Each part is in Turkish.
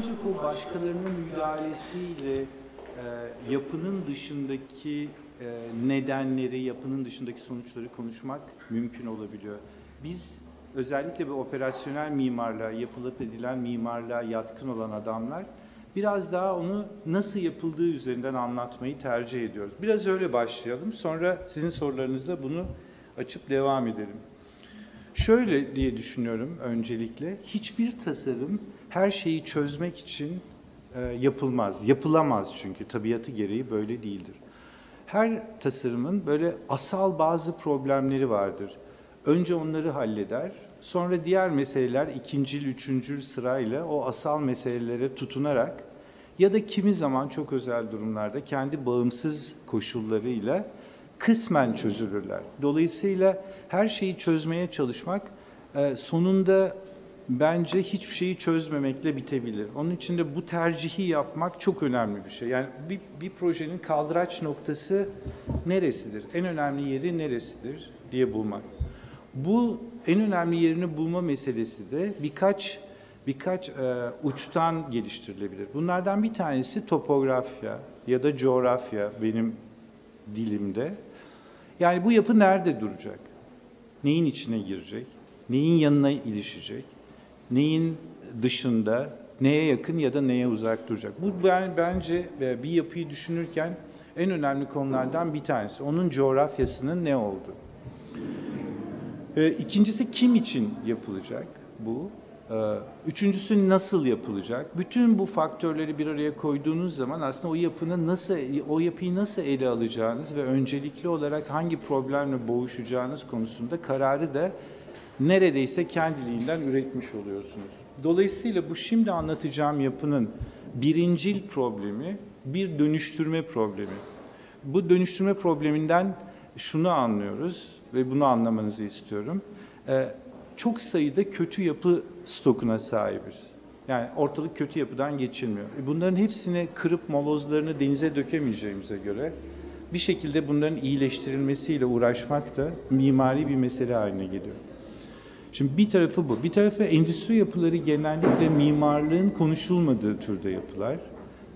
ancak o başkalarının müdahalesiyle e, yapının dışındaki e, nedenleri, yapının dışındaki sonuçları konuşmak mümkün olabiliyor. Biz özellikle bir operasyonel mimarlığa, yapılıp edilen mimarlığa yatkın olan adamlar biraz daha onu nasıl yapıldığı üzerinden anlatmayı tercih ediyoruz. Biraz öyle başlayalım. Sonra sizin sorularınızda bunu açıp devam edelim. Şöyle diye düşünüyorum öncelikle. Hiçbir tasarım her şeyi çözmek için e, yapılmaz. Yapılamaz çünkü tabiatı gereği böyle değildir. Her tasarımın böyle asal bazı problemleri vardır. Önce onları halleder, sonra diğer meseleler ikincil, üçüncül sırayla o asal meselelere tutunarak ya da kimi zaman çok özel durumlarda kendi bağımsız koşullarıyla kısmen çözülürler. Dolayısıyla her şeyi çözmeye çalışmak e, sonunda bence hiçbir şeyi çözmemekle bitebilir. Onun için de bu tercihi yapmak çok önemli bir şey. Yani bir, bir projenin kaldıraç noktası neresidir? En önemli yeri neresidir diye bulmak. Bu en önemli yerini bulma meselesi de birkaç birkaç e, uçtan geliştirilebilir. Bunlardan bir tanesi topografya ya da coğrafya benim dilimde. Yani bu yapı nerede duracak? Neyin içine girecek? Neyin yanına ilişecek? Neyin dışında, neye yakın ya da neye uzak duracak? Bu ben bence e, bir yapıyı düşünürken en önemli konulardan bir tanesi. Onun coğrafyasının ne olduğu. E, ikincisi kim için yapılacak bu? E, üçüncüsü nasıl yapılacak? Bütün bu faktörleri bir araya koyduğunuz zaman aslında o yapının nasıl o yapıyı nasıl ele alacağınız ve öncelikli olarak hangi problemle boğuşacağınız konusunda kararı da neredeyse kendiliğinden üretmiş oluyorsunuz. Dolayısıyla bu şimdi anlatacağım yapının birincil problemi bir dönüştürme problemi. Bu dönüştürme probleminden şunu anlıyoruz ve bunu anlamanızı istiyorum. Ee, çok sayıda kötü yapı stokuna sahibiz. Yani ortalık kötü yapıdan geçilmiyor. E, bunların hepsini kırıp molozlarını denize dökemeyeceğimize göre bir şekilde bunların iyileştirilmesiyle uğraşmak da mimari bir mesele haline geliyor. Şimdi bir tarafı bu. Bir tarafı endüstri yapıları genellikle mimarlığın konuşulmadığı türde yapılar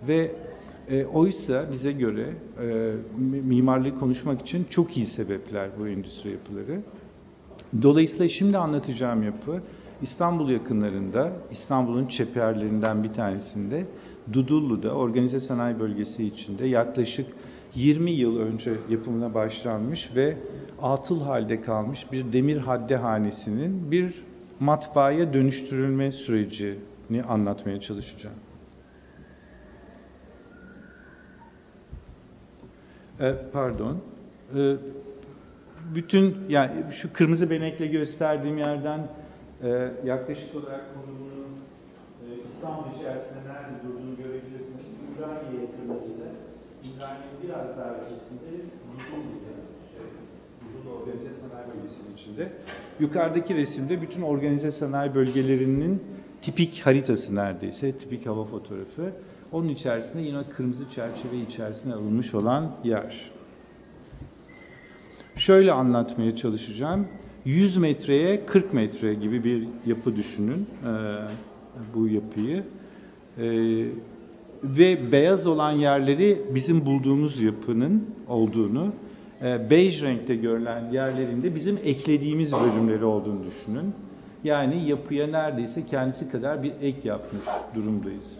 ve e, oysa bize göre e, mimarlığı konuşmak için çok iyi sebepler bu endüstri yapıları. Dolayısıyla şimdi anlatacağım yapı İstanbul yakınlarında, İstanbul'un çeperlerinden bir tanesinde Dudullu'da organize sanayi bölgesi içinde yaklaşık 20 yıl önce yapımına başlanmış ve atıl halde kalmış bir demir haddehanesinin bir matbaaya dönüştürülme sürecini anlatmaya çalışacağım. E, pardon. E, bütün yani şu kırmızı benekle gösterdiğim yerden e, yaklaşık olarak konumunu e, İstanbul içerisinde nerede durduğunu görebilirsiniz. Ümraniye yakınlarında, Ümraniye'nin biraz daha ötesinde Dudullu'da, şey, Dudullu Organize Sanayi Bölgesi'nin içinde. Yukarıdaki resimde bütün organize sanayi bölgelerinin tipik haritası neredeyse, tipik hava fotoğrafı. Onun içerisinde yine kırmızı çerçeve içerisine alınmış olan yer. Şöyle anlatmaya çalışacağım. 100 metreye 40 metre gibi bir yapı düşünün e, bu yapıyı. E, ve beyaz olan yerleri bizim bulduğumuz yapının olduğunu, e, bej renkte görülen yerlerinde bizim eklediğimiz bölümleri olduğunu düşünün. Yani yapıya neredeyse kendisi kadar bir ek yapmış durumdayız.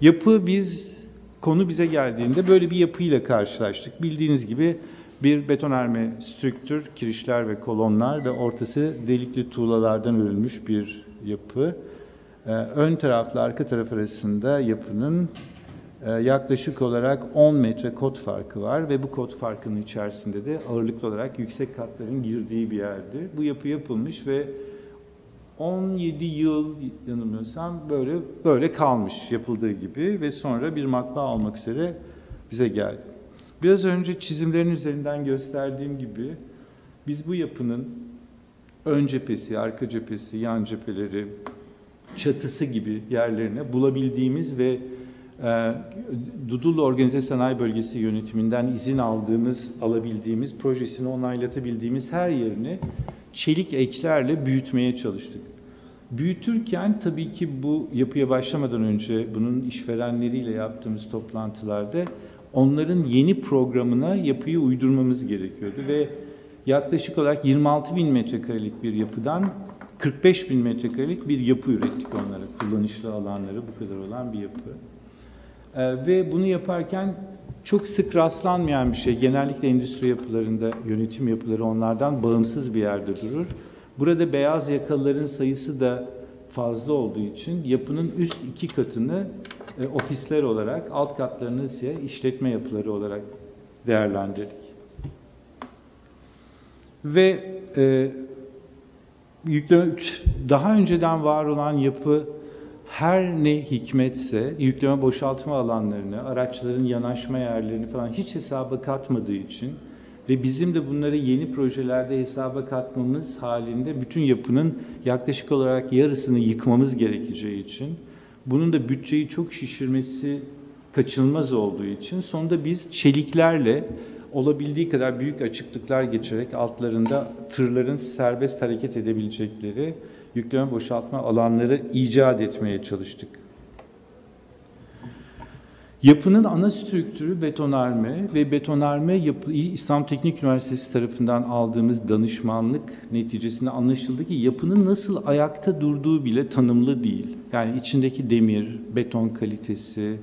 Yapı biz konu bize geldiğinde böyle bir yapıyla karşılaştık. Bildiğiniz gibi bir betonarme strüktür, kirişler ve kolonlar ve ortası delikli tuğlalardan örülmüş bir yapı. Ee, ön tarafla arka taraf arasında yapının e, yaklaşık olarak 10 metre kod farkı var ve bu kod farkının içerisinde de ağırlıklı olarak yüksek katların girdiği bir yerdi. Bu yapı yapılmış ve 17 yıl yanılmıyorsam böyle böyle kalmış yapıldığı gibi ve sonra bir matbaa almak üzere bize geldi. Biraz önce çizimlerin üzerinden gösterdiğim gibi biz bu yapının ön cephesi, arka cephesi, yan cepheleri, çatısı gibi yerlerine bulabildiğimiz ve e, Dudullu Organize Sanayi Bölgesi yönetiminden izin aldığımız, alabildiğimiz, projesini onaylatabildiğimiz her yerini çelik eklerle büyütmeye çalıştık. Büyütürken tabii ki bu yapıya başlamadan önce bunun işverenleriyle yaptığımız toplantılarda onların yeni programına yapıyı uydurmamız gerekiyordu ve yaklaşık olarak 26 bin metrekarelik bir yapıdan 45 bin metrekarelik bir yapı ürettik onlara. Kullanışlı alanları bu kadar olan bir yapı. Ee, ve bunu yaparken çok sık rastlanmayan bir şey. Genellikle endüstri yapılarında yönetim yapıları onlardan bağımsız bir yerde durur. Burada beyaz yakalıların sayısı da fazla olduğu için yapının üst iki katını e, ofisler olarak, alt katlarını ise işletme yapıları olarak değerlendirdik. Ve e, yükleme, daha önceden var olan yapı her ne hikmetse yükleme boşaltma alanlarını, araçların yanaşma yerlerini falan hiç hesaba katmadığı için ve bizim de bunları yeni projelerde hesaba katmamız halinde bütün yapının yaklaşık olarak yarısını yıkmamız gerekeceği için bunun da bütçeyi çok şişirmesi kaçınılmaz olduğu için sonunda biz çeliklerle olabildiği kadar büyük açıklıklar geçerek altlarında tırların serbest hareket edebilecekleri yükleme boşaltma alanları icat etmeye çalıştık. Yapının ana strüktürü betonarme ve betonarme yapı, İslam Teknik Üniversitesi tarafından aldığımız danışmanlık neticesinde anlaşıldı ki yapının nasıl ayakta durduğu bile tanımlı değil. Yani içindeki demir, beton kalitesi,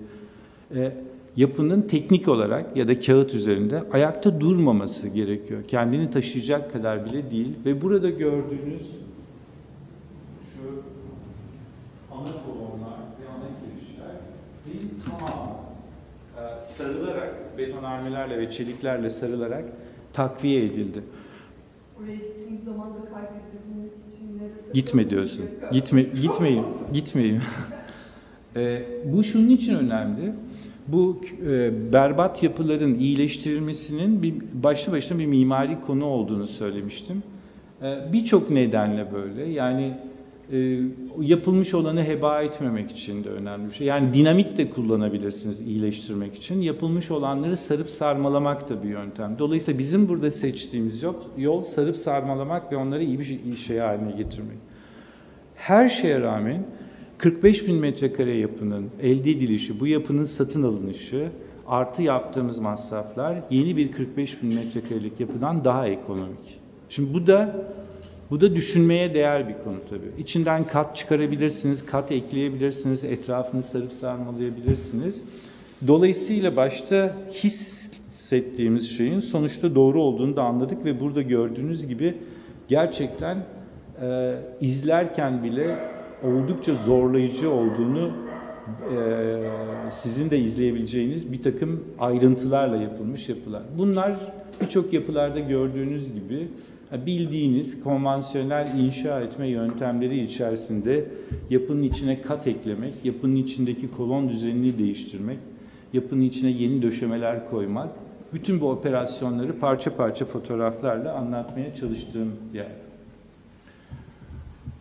e, yapının teknik olarak ya da kağıt üzerinde ayakta durmaması gerekiyor. Kendini taşıyacak kadar bile değil ve burada gördüğünüz şu ana kolonlar ve ana girişler tamam e, sarılarak betonarmelerle ve çeliklerle sarılarak takviye edildi. Oraya gittiğim zaman da kaydedilmesi için neresi? Gitme diyorsun. Gitme, gitmeyin, gitmeyin. e, bu şunun için önemli. Bu e, berbat yapıların iyileştirilmesinin bir başlı başına bir mimari konu olduğunu söylemiştim. E, Birçok nedenle böyle. Yani e, yapılmış olanı heba etmemek için de önemli bir şey. Yani dinamit de kullanabilirsiniz iyileştirmek için. Yapılmış olanları sarıp sarmalamak da bir yöntem. Dolayısıyla bizim burada seçtiğimiz yol, yol sarıp sarmalamak ve onları iyi bir şey, iyi şey haline getirmek. Her şeye rağmen 45 bin metrekare yapının elde edilişi, bu yapının satın alınışı, artı yaptığımız masraflar yeni bir 45 bin metrekarelik yapıdan daha ekonomik. Şimdi bu da bu da düşünmeye değer bir konu tabii. İçinden kat çıkarabilirsiniz, kat ekleyebilirsiniz, etrafını sarıp sarmalayabilirsiniz. Dolayısıyla başta hissettiğimiz şeyin sonuçta doğru olduğunu da anladık ve burada gördüğünüz gibi gerçekten e, izlerken bile oldukça zorlayıcı olduğunu e, sizin de izleyebileceğiniz bir takım ayrıntılarla yapılmış yapılar. Bunlar birçok yapılarda gördüğünüz gibi bildiğiniz konvansiyonel inşa etme yöntemleri içerisinde yapının içine kat eklemek, yapının içindeki kolon düzenini değiştirmek, yapının içine yeni döşemeler koymak, bütün bu operasyonları parça parça fotoğraflarla anlatmaya çalıştığım yer.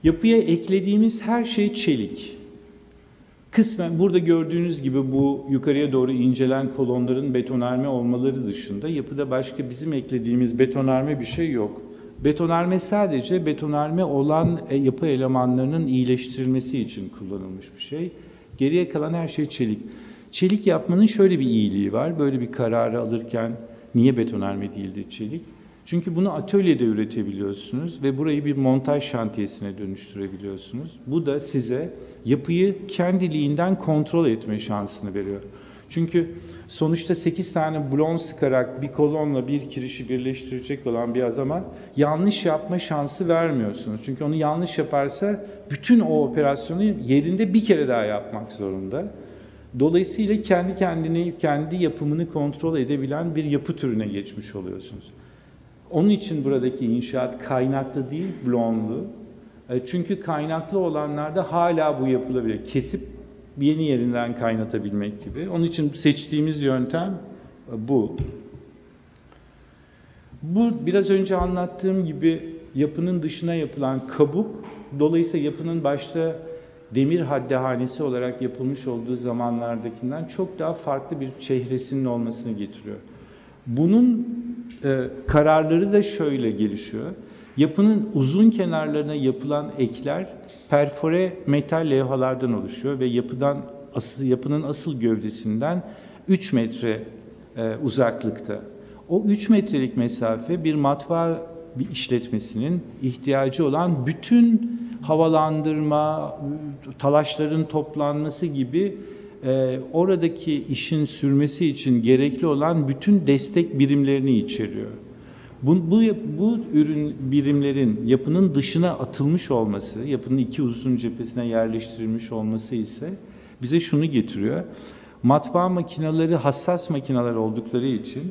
Yapıya eklediğimiz her şey çelik. Kısmen burada gördüğünüz gibi bu yukarıya doğru incelen kolonların betonarme olmaları dışında yapıda başka bizim eklediğimiz betonarme bir şey yok. Betonarme sadece betonarme olan e, yapı elemanlarının iyileştirilmesi için kullanılmış bir şey. Geriye kalan her şey çelik. Çelik yapmanın şöyle bir iyiliği var. Böyle bir kararı alırken niye betonarme değildi çelik? Çünkü bunu atölyede üretebiliyorsunuz ve burayı bir montaj şantiyesine dönüştürebiliyorsunuz. Bu da size yapıyı kendiliğinden kontrol etme şansını veriyor. Çünkü sonuçta 8 tane blon sıkarak bir kolonla bir kirişi birleştirecek olan bir adama yanlış yapma şansı vermiyorsunuz. Çünkü onu yanlış yaparsa bütün o operasyonu yerinde bir kere daha yapmak zorunda. Dolayısıyla kendi kendini, kendi yapımını kontrol edebilen bir yapı türüne geçmiş oluyorsunuz. Onun için buradaki inşaat kaynaklı değil, blonlu. E, çünkü kaynaklı olanlarda hala bu yapılabilir. Kesip yeni yerinden kaynatabilmek gibi. Onun için seçtiğimiz yöntem e, bu. Bu biraz önce anlattığım gibi yapının dışına yapılan kabuk, dolayısıyla yapının başta demir haddehanesi olarak yapılmış olduğu zamanlardakinden çok daha farklı bir çehresinin olmasını getiriyor. Bunun e, kararları da şöyle gelişiyor. Yapının uzun kenarlarına yapılan ekler perfore metal levhalardan oluşuyor ve yapıdan asıl yapının asıl gövdesinden 3 metre e, uzaklıkta. O 3 metrelik mesafe bir matbaa bir işletmesinin ihtiyacı olan bütün havalandırma, talaşların toplanması gibi e, oradaki işin sürmesi için gerekli olan bütün destek birimlerini içeriyor. Bu, bu, bu ürün birimlerin yapının dışına atılmış olması, yapının iki uzun cephesine yerleştirilmiş olması ise bize şunu getiriyor. Matbaa makineleri hassas makineler oldukları için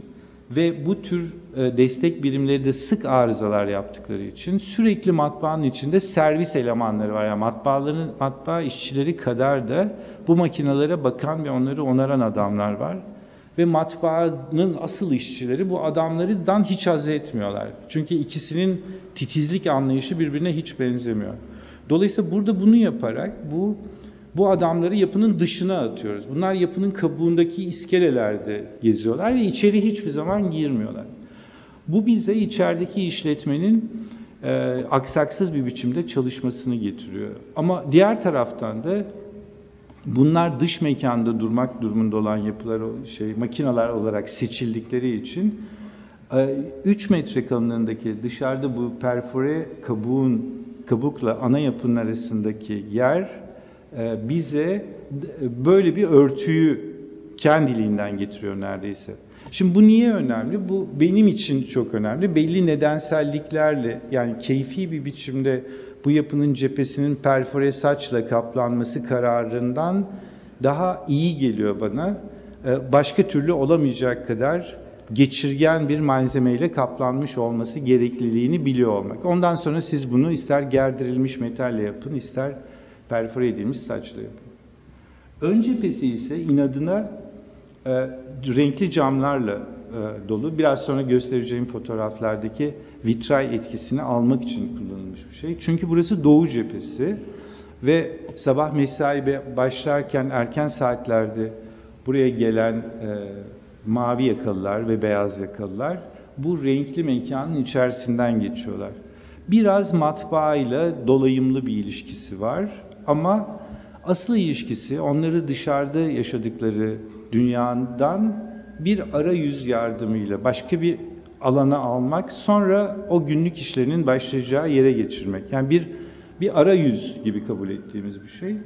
ve bu tür e, destek birimleri de sık arızalar yaptıkları için sürekli matbaanın içinde servis elemanları var. Yani matbaaların matbaa işçileri kadar da bu makinelere bakan ve onları onaran adamlar var. Ve matbaanın asıl işçileri bu adamlardan hiç haz etmiyorlar. Çünkü ikisinin titizlik anlayışı birbirine hiç benzemiyor. Dolayısıyla burada bunu yaparak bu bu adamları yapının dışına atıyoruz. Bunlar yapının kabuğundaki iskelelerde geziyorlar ve içeri hiçbir zaman girmiyorlar. Bu bize içerideki işletmenin e, aksaksız bir biçimde çalışmasını getiriyor. Ama diğer taraftan da bunlar dış mekanda durmak durumunda olan yapılar, şey makineler olarak seçildikleri için 3 e, metre kalınlığındaki dışarıda bu perfore kabuğun kabukla ana yapının arasındaki yer bize böyle bir örtüyü kendiliğinden getiriyor neredeyse. Şimdi bu niye önemli? Bu benim için çok önemli. Belli nedenselliklerle yani keyfi bir biçimde bu yapının cephesinin perfore saçla kaplanması kararından daha iyi geliyor bana. E, başka türlü olamayacak kadar geçirgen bir malzemeyle kaplanmış olması gerekliliğini biliyor olmak. Ondan sonra siz bunu ister gerdirilmiş metalle yapın, ister perfore edilmiş saçlı yapı. Ön cephesi ise inadına e, renkli camlarla e, dolu. Biraz sonra göstereceğim fotoğraflardaki vitray etkisini almak için kullanılmış bir şey. Çünkü burası doğu cephesi ve sabah mesai başlarken erken saatlerde buraya gelen e, mavi yakalılar ve beyaz yakalılar bu renkli mekanın içerisinden geçiyorlar. Biraz matbaa ile dolayımlı bir ilişkisi var ama asıl ilişkisi onları dışarıda yaşadıkları dünyadan bir arayüz yardımıyla başka bir alana almak, sonra o günlük işlerinin başlayacağı yere geçirmek. Yani bir bir arayüz gibi kabul ettiğimiz bir şey.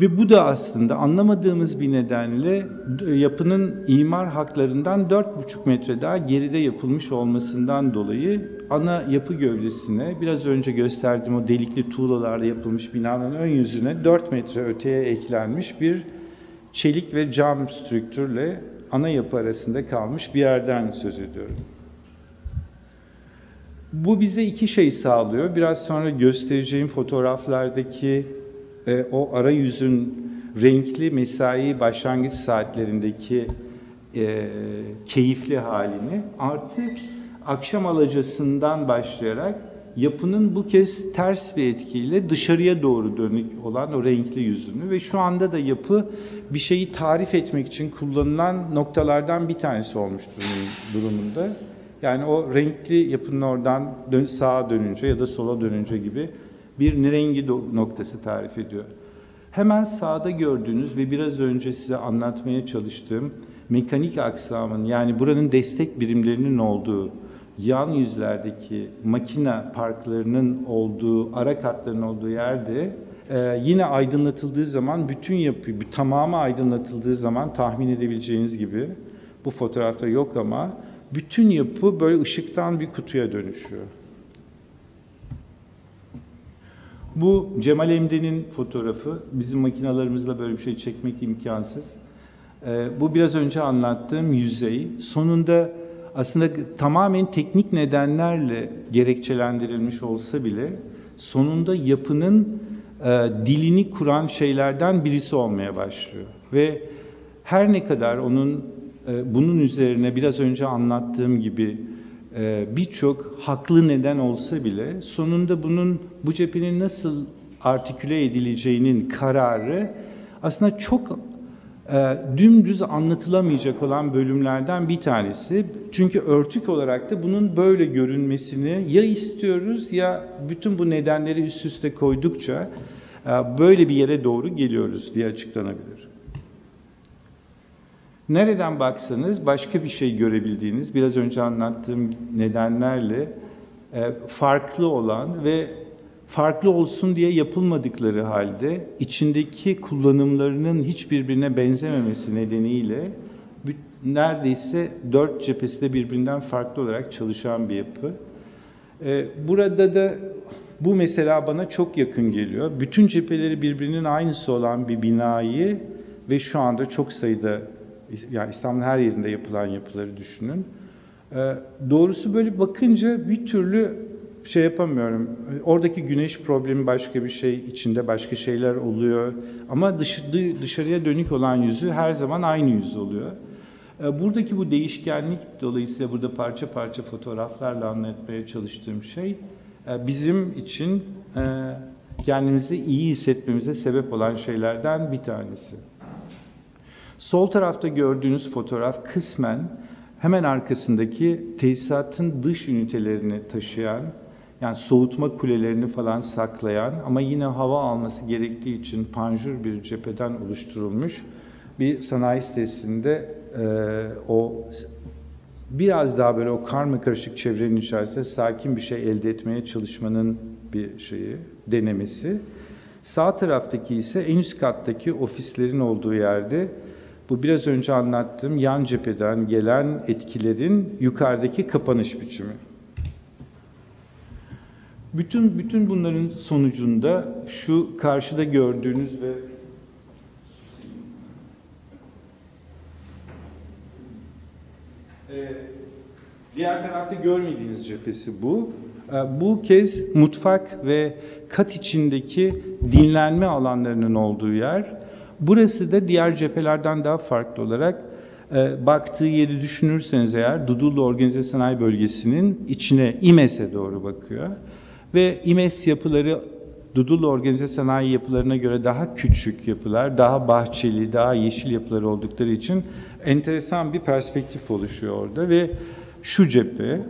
Ve bu da aslında anlamadığımız bir nedenle yapının imar haklarından 4,5 metre daha geride yapılmış olmasından dolayı ana yapı gövdesine biraz önce gösterdiğim o delikli tuğlalarla yapılmış binanın ön yüzüne 4 metre öteye eklenmiş bir çelik ve cam strüktürle ana yapı arasında kalmış bir yerden söz ediyorum. Bu bize iki şey sağlıyor. Biraz sonra göstereceğim fotoğraflardaki e, o arayüzün renkli mesai başlangıç saatlerindeki e, keyifli halini artı akşam alacasından başlayarak yapının bu kez ters bir etkiyle dışarıya doğru dönük olan o renkli yüzünü ve şu anda da yapı bir şeyi tarif etmek için kullanılan noktalardan bir tanesi olmuş durumunda. Yani o renkli yapının oradan dön sağa dönünce ya da sola dönünce gibi bir rengi noktası tarif ediyor. Hemen sağda gördüğünüz ve biraz önce size anlatmaya çalıştığım mekanik aksamın yani buranın destek birimlerinin olduğu yan yüzlerdeki makina parklarının olduğu, ara katların olduğu yerde e, yine aydınlatıldığı zaman bütün yapı tamamı aydınlatıldığı zaman tahmin edebileceğiniz gibi bu fotoğrafta yok ama bütün yapı böyle ışıktan bir kutuya dönüşüyor. Bu Cemal Emre'nin fotoğrafı. Bizim makinalarımızla böyle bir şey çekmek imkansız. Ee, bu biraz önce anlattığım yüzey. Sonunda aslında tamamen teknik nedenlerle gerekçelendirilmiş olsa bile sonunda yapının e, dilini kuran şeylerden birisi olmaya başlıyor. Ve her ne kadar onun e, bunun üzerine biraz önce anlattığım gibi e, birçok haklı neden olsa bile sonunda bunun bu cephenin nasıl artiküle edileceğinin kararı aslında çok dümdüz anlatılamayacak olan bölümlerden bir tanesi. Çünkü örtük olarak da bunun böyle görünmesini ya istiyoruz ya bütün bu nedenleri üst üste koydukça e, böyle bir yere doğru geliyoruz diye açıklanabilir. Nereden baksanız başka bir şey görebildiğiniz, biraz önce anlattığım nedenlerle e, farklı olan ve farklı olsun diye yapılmadıkları halde içindeki kullanımlarının hiçbirbirine benzememesi nedeniyle neredeyse dört cephesi de birbirinden farklı olarak çalışan bir yapı. E, burada da bu mesela bana çok yakın geliyor. Bütün cepheleri birbirinin aynısı olan bir binayı ve şu anda çok sayıda yani İstanbul'un her yerinde yapılan yapıları düşünün. Ee, doğrusu böyle bakınca bir türlü şey yapamıyorum. Oradaki güneş problemi başka bir şey, içinde başka şeyler oluyor. Ama dış, dışarıya dönük olan yüzü her zaman aynı yüz oluyor. Ee, buradaki bu değişkenlik dolayısıyla burada parça parça fotoğraflarla anlatmaya çalıştığım şey e, bizim için e, kendimizi iyi hissetmemize sebep olan şeylerden bir tanesi. Sol tarafta gördüğünüz fotoğraf kısmen hemen arkasındaki tesisatın dış ünitelerini taşıyan, yani soğutma kulelerini falan saklayan ama yine hava alması gerektiği için panjur bir cepheden oluşturulmuş bir sanayi sitesinde e, o biraz daha böyle o karma karışık çevrenin içerisinde sakin bir şey elde etmeye çalışmanın bir şeyi, denemesi. Sağ taraftaki ise en üst kattaki ofislerin olduğu yerde bu biraz önce anlattığım yan cepheden gelen etkilerin yukarıdaki kapanış biçimi. Bütün bütün bunların sonucunda şu karşıda gördüğünüz ve ee, diğer tarafta görmediğiniz cephesi bu. Ee, bu kez mutfak ve kat içindeki dinlenme alanlarının olduğu yer. Burası da diğer cephelerden daha farklı olarak e, baktığı yeri düşünürseniz eğer Dudullu Organize Sanayi Bölgesi'nin içine İMES'e doğru bakıyor. Ve İMES yapıları Dudullu Organize Sanayi yapılarına göre daha küçük yapılar, daha bahçeli, daha yeşil yapılar oldukları için enteresan bir perspektif oluşuyor orada ve şu cephe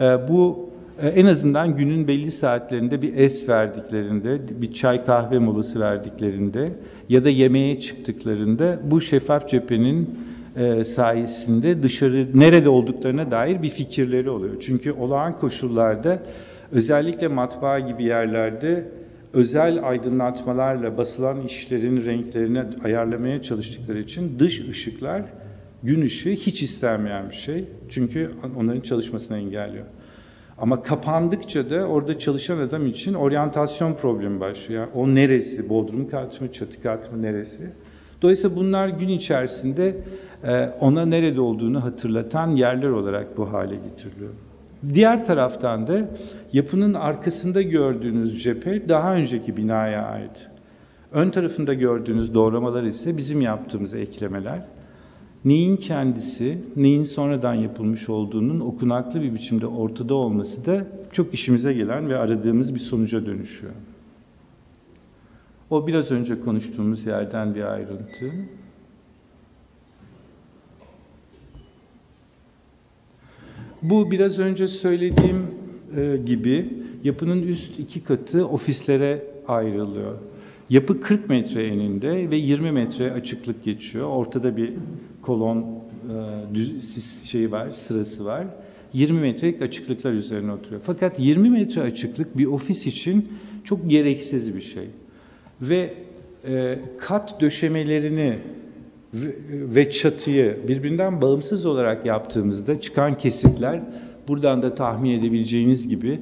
e, bu e, en azından günün belli saatlerinde bir es verdiklerinde, bir çay kahve molası verdiklerinde ya da yemeğe çıktıklarında bu şeffaf cephenin e, sayesinde dışarı nerede olduklarına dair bir fikirleri oluyor. Çünkü olağan koşullarda özellikle matbaa gibi yerlerde özel aydınlatmalarla basılan işlerin renklerini ayarlamaya çalıştıkları için dış ışıklar gün ışığı hiç istenmeyen bir şey. Çünkü onların çalışmasını engelliyor. Ama kapandıkça da orada çalışan adam için oryantasyon problemi başlıyor. o neresi? Bodrum kat mı? Çatı kat mı? Neresi? Dolayısıyla bunlar gün içerisinde e, ona nerede olduğunu hatırlatan yerler olarak bu hale getiriliyor. Diğer taraftan da yapının arkasında gördüğünüz cephe daha önceki binaya ait. Ön tarafında gördüğünüz doğramalar ise bizim yaptığımız eklemeler neyin kendisi, neyin sonradan yapılmış olduğunun okunaklı bir biçimde ortada olması da çok işimize gelen ve aradığımız bir sonuca dönüşüyor. O biraz önce konuştuğumuz yerden bir ayrıntı. Bu biraz önce söylediğim e, gibi yapının üst iki katı ofislere ayrılıyor. Yapı 40 metre eninde ve 20 metre açıklık geçiyor. Ortada bir kolon e, düz, şeyi var, sırası var. 20 metrelik açıklıklar üzerine oturuyor. Fakat 20 metre açıklık bir ofis için çok gereksiz bir şey. Ve e, kat döşemelerini ve, çatıyı birbirinden bağımsız olarak yaptığımızda çıkan kesitler buradan da tahmin edebileceğiniz gibi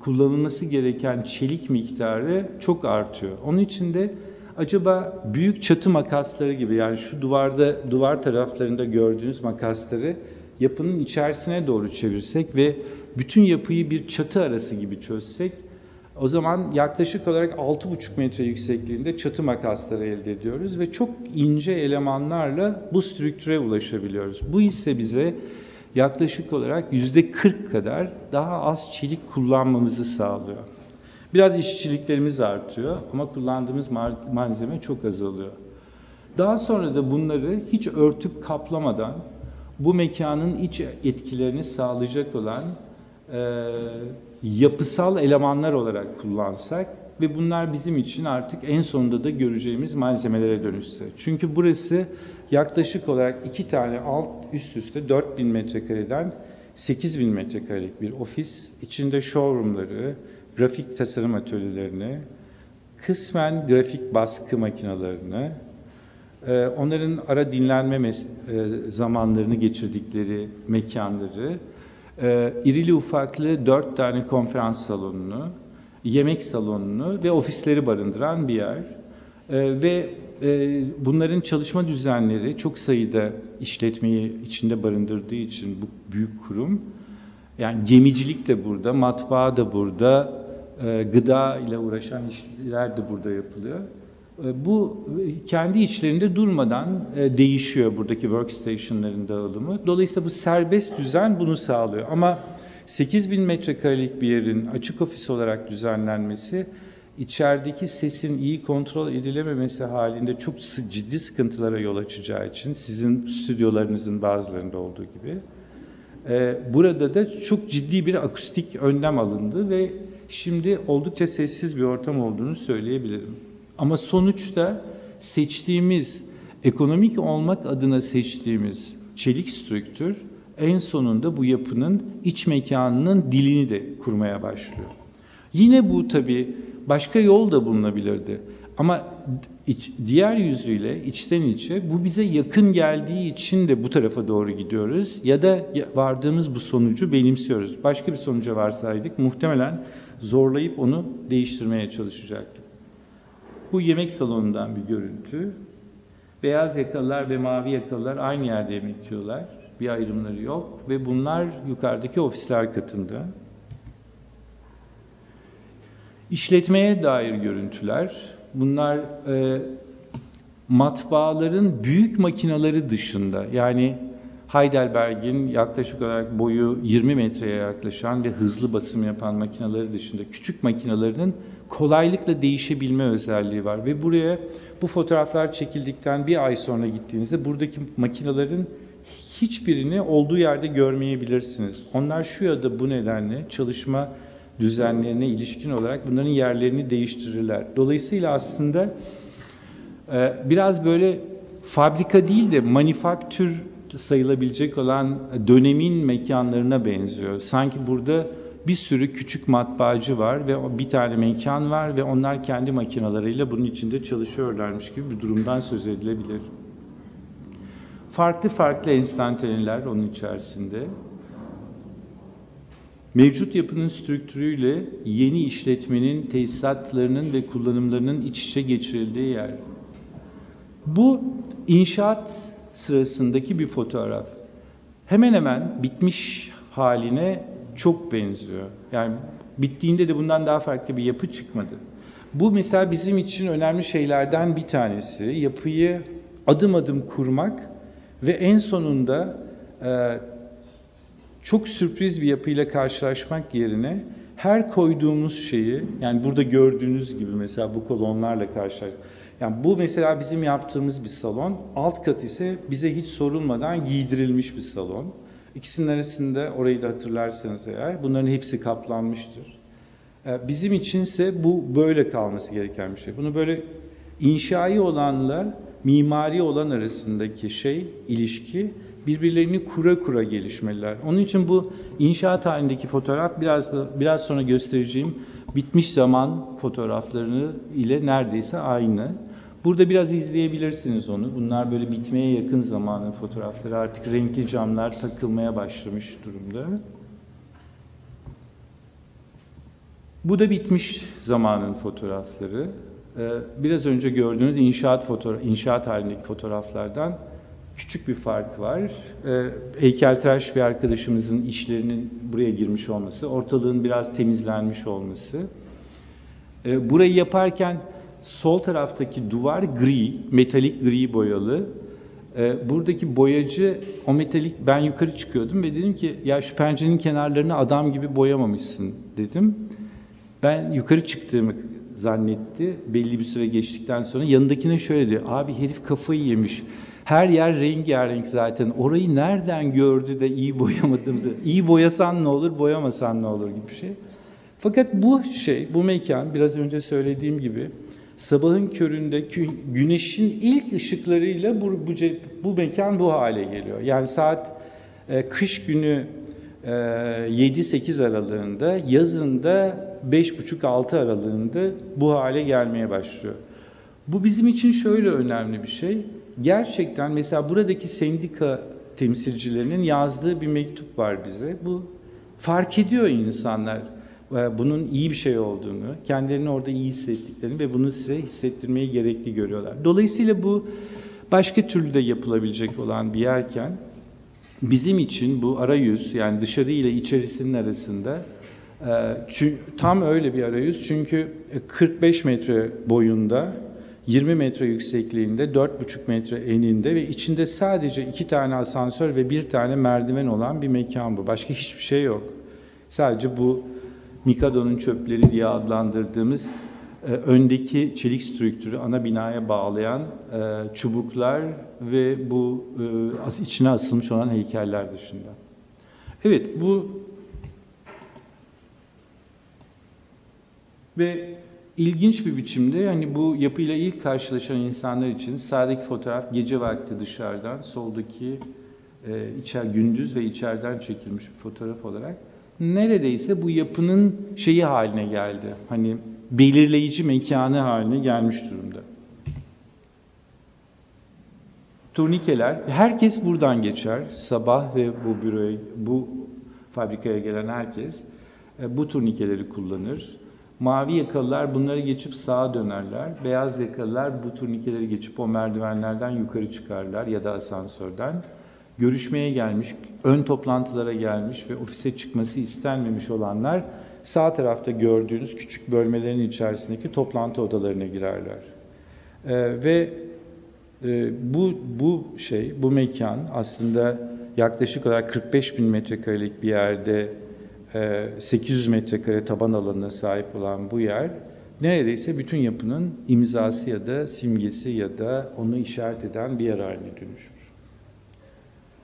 kullanılması gereken çelik miktarı çok artıyor. Onun için de acaba büyük çatı makasları gibi yani şu duvarda duvar taraflarında gördüğünüz makasları yapının içerisine doğru çevirsek ve bütün yapıyı bir çatı arası gibi çözsek o zaman yaklaşık olarak 6,5 metre yüksekliğinde çatı makasları elde ediyoruz ve çok ince elemanlarla bu strüktüre ulaşabiliyoruz. Bu ise bize yaklaşık olarak yüzde 40 kadar daha az çelik kullanmamızı sağlıyor. Biraz işçiliklerimiz artıyor ama kullandığımız malzeme çok azalıyor. Daha sonra da bunları hiç örtüp kaplamadan bu mekanın iç etkilerini sağlayacak olan e, yapısal elemanlar olarak kullansak ve bunlar bizim için artık en sonunda da göreceğimiz malzemelere dönüşse. Çünkü burası yaklaşık olarak iki tane alt üst üste 4000 metrekareden 8000 metrekarelik bir ofis. içinde showroomları, grafik tasarım atölyelerini, kısmen grafik baskı makinelerini, e, onların ara dinlenme e, zamanlarını geçirdikleri mekanları, e, irili ufaklı dört tane konferans salonunu, yemek salonunu ve ofisleri barındıran bir yer. Ve bunların çalışma düzenleri çok sayıda işletmeyi içinde barındırdığı için bu büyük kurum, yani gemicilik de burada, matbaa da burada, gıda ile uğraşan işler de burada yapılıyor. E, bu kendi içlerinde durmadan e, değişiyor buradaki workstation'ların dağılımı. Dolayısıyla bu serbest düzen bunu sağlıyor. Ama 8000 metrekarelik bir yerin açık ofis olarak düzenlenmesi içerideki sesin iyi kontrol edilememesi halinde çok ciddi sıkıntılara yol açacağı için sizin stüdyolarınızın bazılarında olduğu gibi e, burada da çok ciddi bir akustik önlem alındı ve şimdi oldukça sessiz bir ortam olduğunu söyleyebilirim. Ama sonuçta seçtiğimiz, ekonomik olmak adına seçtiğimiz çelik strüktür en sonunda bu yapının iç mekanının dilini de kurmaya başlıyor. Yine bu tabi başka yol da bulunabilirdi. Ama iç, diğer yüzüyle içten içe bu bize yakın geldiği için de bu tarafa doğru gidiyoruz ya da vardığımız bu sonucu benimsiyoruz. Başka bir sonuca varsaydık muhtemelen zorlayıp onu değiştirmeye çalışacaktık. Bu yemek salonundan bir görüntü. Beyaz yakalılar ve mavi yakalılar aynı yerde yemek yiyorlar. Bir ayrımları yok ve bunlar yukarıdaki ofisler katında. İşletmeye dair görüntüler. Bunlar e, matbaaların büyük makinaları dışında yani Heidelberg'in yaklaşık olarak boyu 20 metreye yaklaşan ve hızlı basım yapan makineleri dışında küçük makinalarının kolaylıkla değişebilme özelliği var ve buraya bu fotoğraflar çekildikten bir ay sonra gittiğinizde buradaki makinelerin hiçbirini olduğu yerde görmeyebilirsiniz. Onlar şu ya da bu nedenle çalışma düzenlerine ilişkin olarak bunların yerlerini değiştirirler. Dolayısıyla aslında e, biraz böyle fabrika değil de manifaktür sayılabilecek olan dönemin mekanlarına benziyor. Sanki burada bir sürü küçük matbaacı var ve bir tane mekan var ve onlar kendi makinalarıyla bunun içinde çalışıyorlarmış gibi bir durumdan söz edilebilir. Farklı farklı enstantaneler onun içerisinde. Mevcut yapının strüktürüyle yeni işletmenin tesisatlarının ve kullanımlarının iç içe geçirildiği yer. Bu inşaat sırasındaki bir fotoğraf. Hemen hemen bitmiş haline çok benziyor. Yani bittiğinde de bundan daha farklı bir yapı çıkmadı. Bu mesela bizim için önemli şeylerden bir tanesi. Yapıyı adım adım kurmak ve en sonunda e, çok sürpriz bir yapıyla karşılaşmak yerine her koyduğumuz şeyi yani burada gördüğünüz gibi mesela bu kolonlarla karşılaş. Yani bu mesela bizim yaptığımız bir salon. Alt kat ise bize hiç sorulmadan giydirilmiş bir salon. İkisinin arasında orayı da hatırlarsanız eğer bunların hepsi kaplanmıştır. Ee, bizim içinse bu böyle kalması gereken bir şey. Bunu böyle inşai olanla mimari olan arasındaki şey, ilişki birbirlerini kura kura gelişmeliler. Onun için bu inşaat halindeki fotoğraf biraz da biraz sonra göstereceğim bitmiş zaman fotoğraflarını ile neredeyse aynı. Burada biraz izleyebilirsiniz onu. Bunlar böyle bitmeye yakın zamanın fotoğrafları. Artık renkli camlar takılmaya başlamış durumda. Bu da bitmiş zamanın fotoğrafları. Ee, biraz önce gördüğünüz inşaat fotoğraf, inşaat halindeki fotoğraflardan küçük bir fark var. Ee, heykeltıraş bir arkadaşımızın işlerinin buraya girmiş olması, ortalığın biraz temizlenmiş olması. Ee, burayı yaparken sol taraftaki duvar gri, metalik gri boyalı. Ee, buradaki boyacı o metalik ben yukarı çıkıyordum ve dedim ki ya şu pencerenin kenarlarını adam gibi boyamamışsın dedim. Ben yukarı çıktığımı zannetti. Belli bir süre geçtikten sonra yanındakine şöyle diyor. Abi herif kafayı yemiş. Her yer rengarenk zaten. Orayı nereden gördü de iyi boyamadığımızı. İyi boyasan ne olur, boyamasan ne olur gibi bir şey. Fakat bu şey, bu mekan biraz önce söylediğim gibi sabahın köründe gü- güneşin ilk ışıklarıyla bu, bu, bu mekan bu hale geliyor. Yani saat e, kış günü e, 7-8 aralığında, yazında 5.30-6 aralığında bu hale gelmeye başlıyor. Bu bizim için şöyle önemli bir şey. Gerçekten mesela buradaki sendika temsilcilerinin yazdığı bir mektup var bize. Bu fark ediyor insanlar bunun iyi bir şey olduğunu, kendilerini orada iyi hissettiklerini ve bunu size hissettirmeyi gerekli görüyorlar. Dolayısıyla bu başka türlü de yapılabilecek olan bir yerken bizim için bu arayüz yani dışarı ile içerisinin arasında e, tam öyle bir arayüz çünkü 45 metre boyunda 20 metre yüksekliğinde 4,5 metre eninde ve içinde sadece iki tane asansör ve bir tane merdiven olan bir mekan bu. Başka hiçbir şey yok. Sadece bu Mikado'nun çöpleri diye adlandırdığımız e, öndeki çelik strüktürü ana binaya bağlayan e, çubuklar ve bu e, içine asılmış olan heykeller dışında. Evet bu ve ilginç bir biçimde yani bu yapıyla ilk karşılaşan insanlar için sağdaki fotoğraf gece vakti dışarıdan, soldaki e, içer gündüz ve içeriden çekilmiş bir fotoğraf olarak neredeyse bu yapının şeyi haline geldi. Hani belirleyici mekanı haline gelmiş durumda. Turnikeler, herkes buradan geçer. Sabah ve bu büroya, bu fabrikaya gelen herkes e, bu turnikeleri kullanır. Mavi yakalılar bunları geçip sağa dönerler. Beyaz yakalılar bu turnikeleri geçip o merdivenlerden yukarı çıkarlar ya da asansörden. Görüşmeye gelmiş, ön toplantılara gelmiş ve ofise çıkması istenmemiş olanlar sağ tarafta gördüğünüz küçük bölmelerin içerisindeki toplantı odalarına girerler. Ee, ve e, bu bu şey, bu mekan aslında yaklaşık olarak 45 bin metrekarelik bir yerde e, 800 metrekare taban alanına sahip olan bu yer neredeyse bütün yapının imzası ya da simgesi ya da onu işaret eden bir yer haline dönüşür.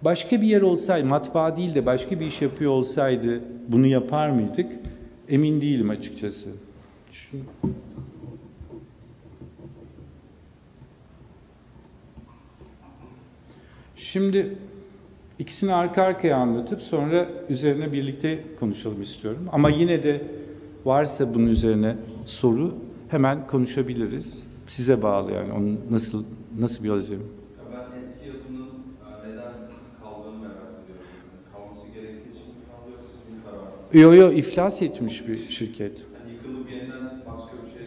Başka bir yer olsaydı, matbaa değil de başka bir iş yapıyor olsaydı bunu yapar mıydık? Emin değilim açıkçası. Şu... Şimdi ikisini arka arkaya anlatıp sonra üzerine birlikte konuşalım istiyorum. Ama yine de varsa bunun üzerine soru hemen konuşabiliriz. Size bağlı yani onun nasıl nasıl bir yazayım. Ya ben eski yapının e, neden kaldığını merak ediyorum. Yani kalması gerektiği için mi kaldı yoksa sizin kararınız? Yo yo iflas etmiş bir şirket. Yani yıkılıp yeniden başka bir şey.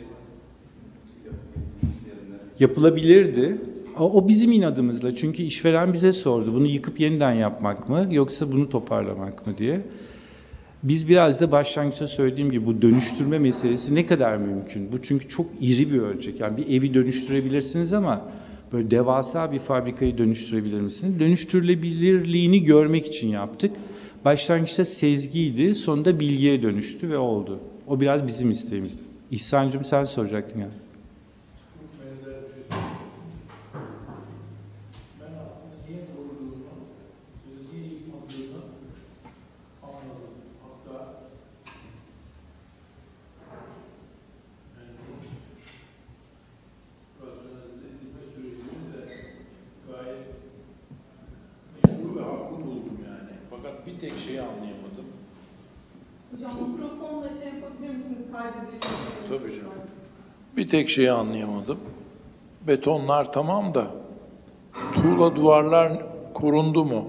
Yapılabilirdi. O bizim inadımızla. Çünkü işveren bize sordu. Bunu yıkıp yeniden yapmak mı yoksa bunu toparlamak mı diye. Biz biraz da başlangıçta söylediğim gibi bu dönüştürme meselesi ne kadar mümkün? Bu çünkü çok iri bir ölçek. Yani bir evi dönüştürebilirsiniz ama böyle devasa bir fabrikayı dönüştürebilir misiniz? Dönüştürülebilirliğini görmek için yaptık. Başlangıçta sezgiydi, sonunda bilgiye dönüştü ve oldu. O biraz bizim isteğimizdi. İhsan'cığım sen soracaktın ya. Çok benzer bir şey söyleyeyim. Ben aslında niye kurduğunu, sözcüğü yıkmadığını anladım. Hatta yani rasyonalize edilme sürecini de gayet meşru ve haklı buldum yani. Fakat bir tek şeyi anlayamadım. Hocam mikrofonla şey yapabilir misiniz? Kaydediyor. Tabii canım. Bir tek şeyi anlayamadım. Betonlar tamam da tuğla duvarlar korundu mu?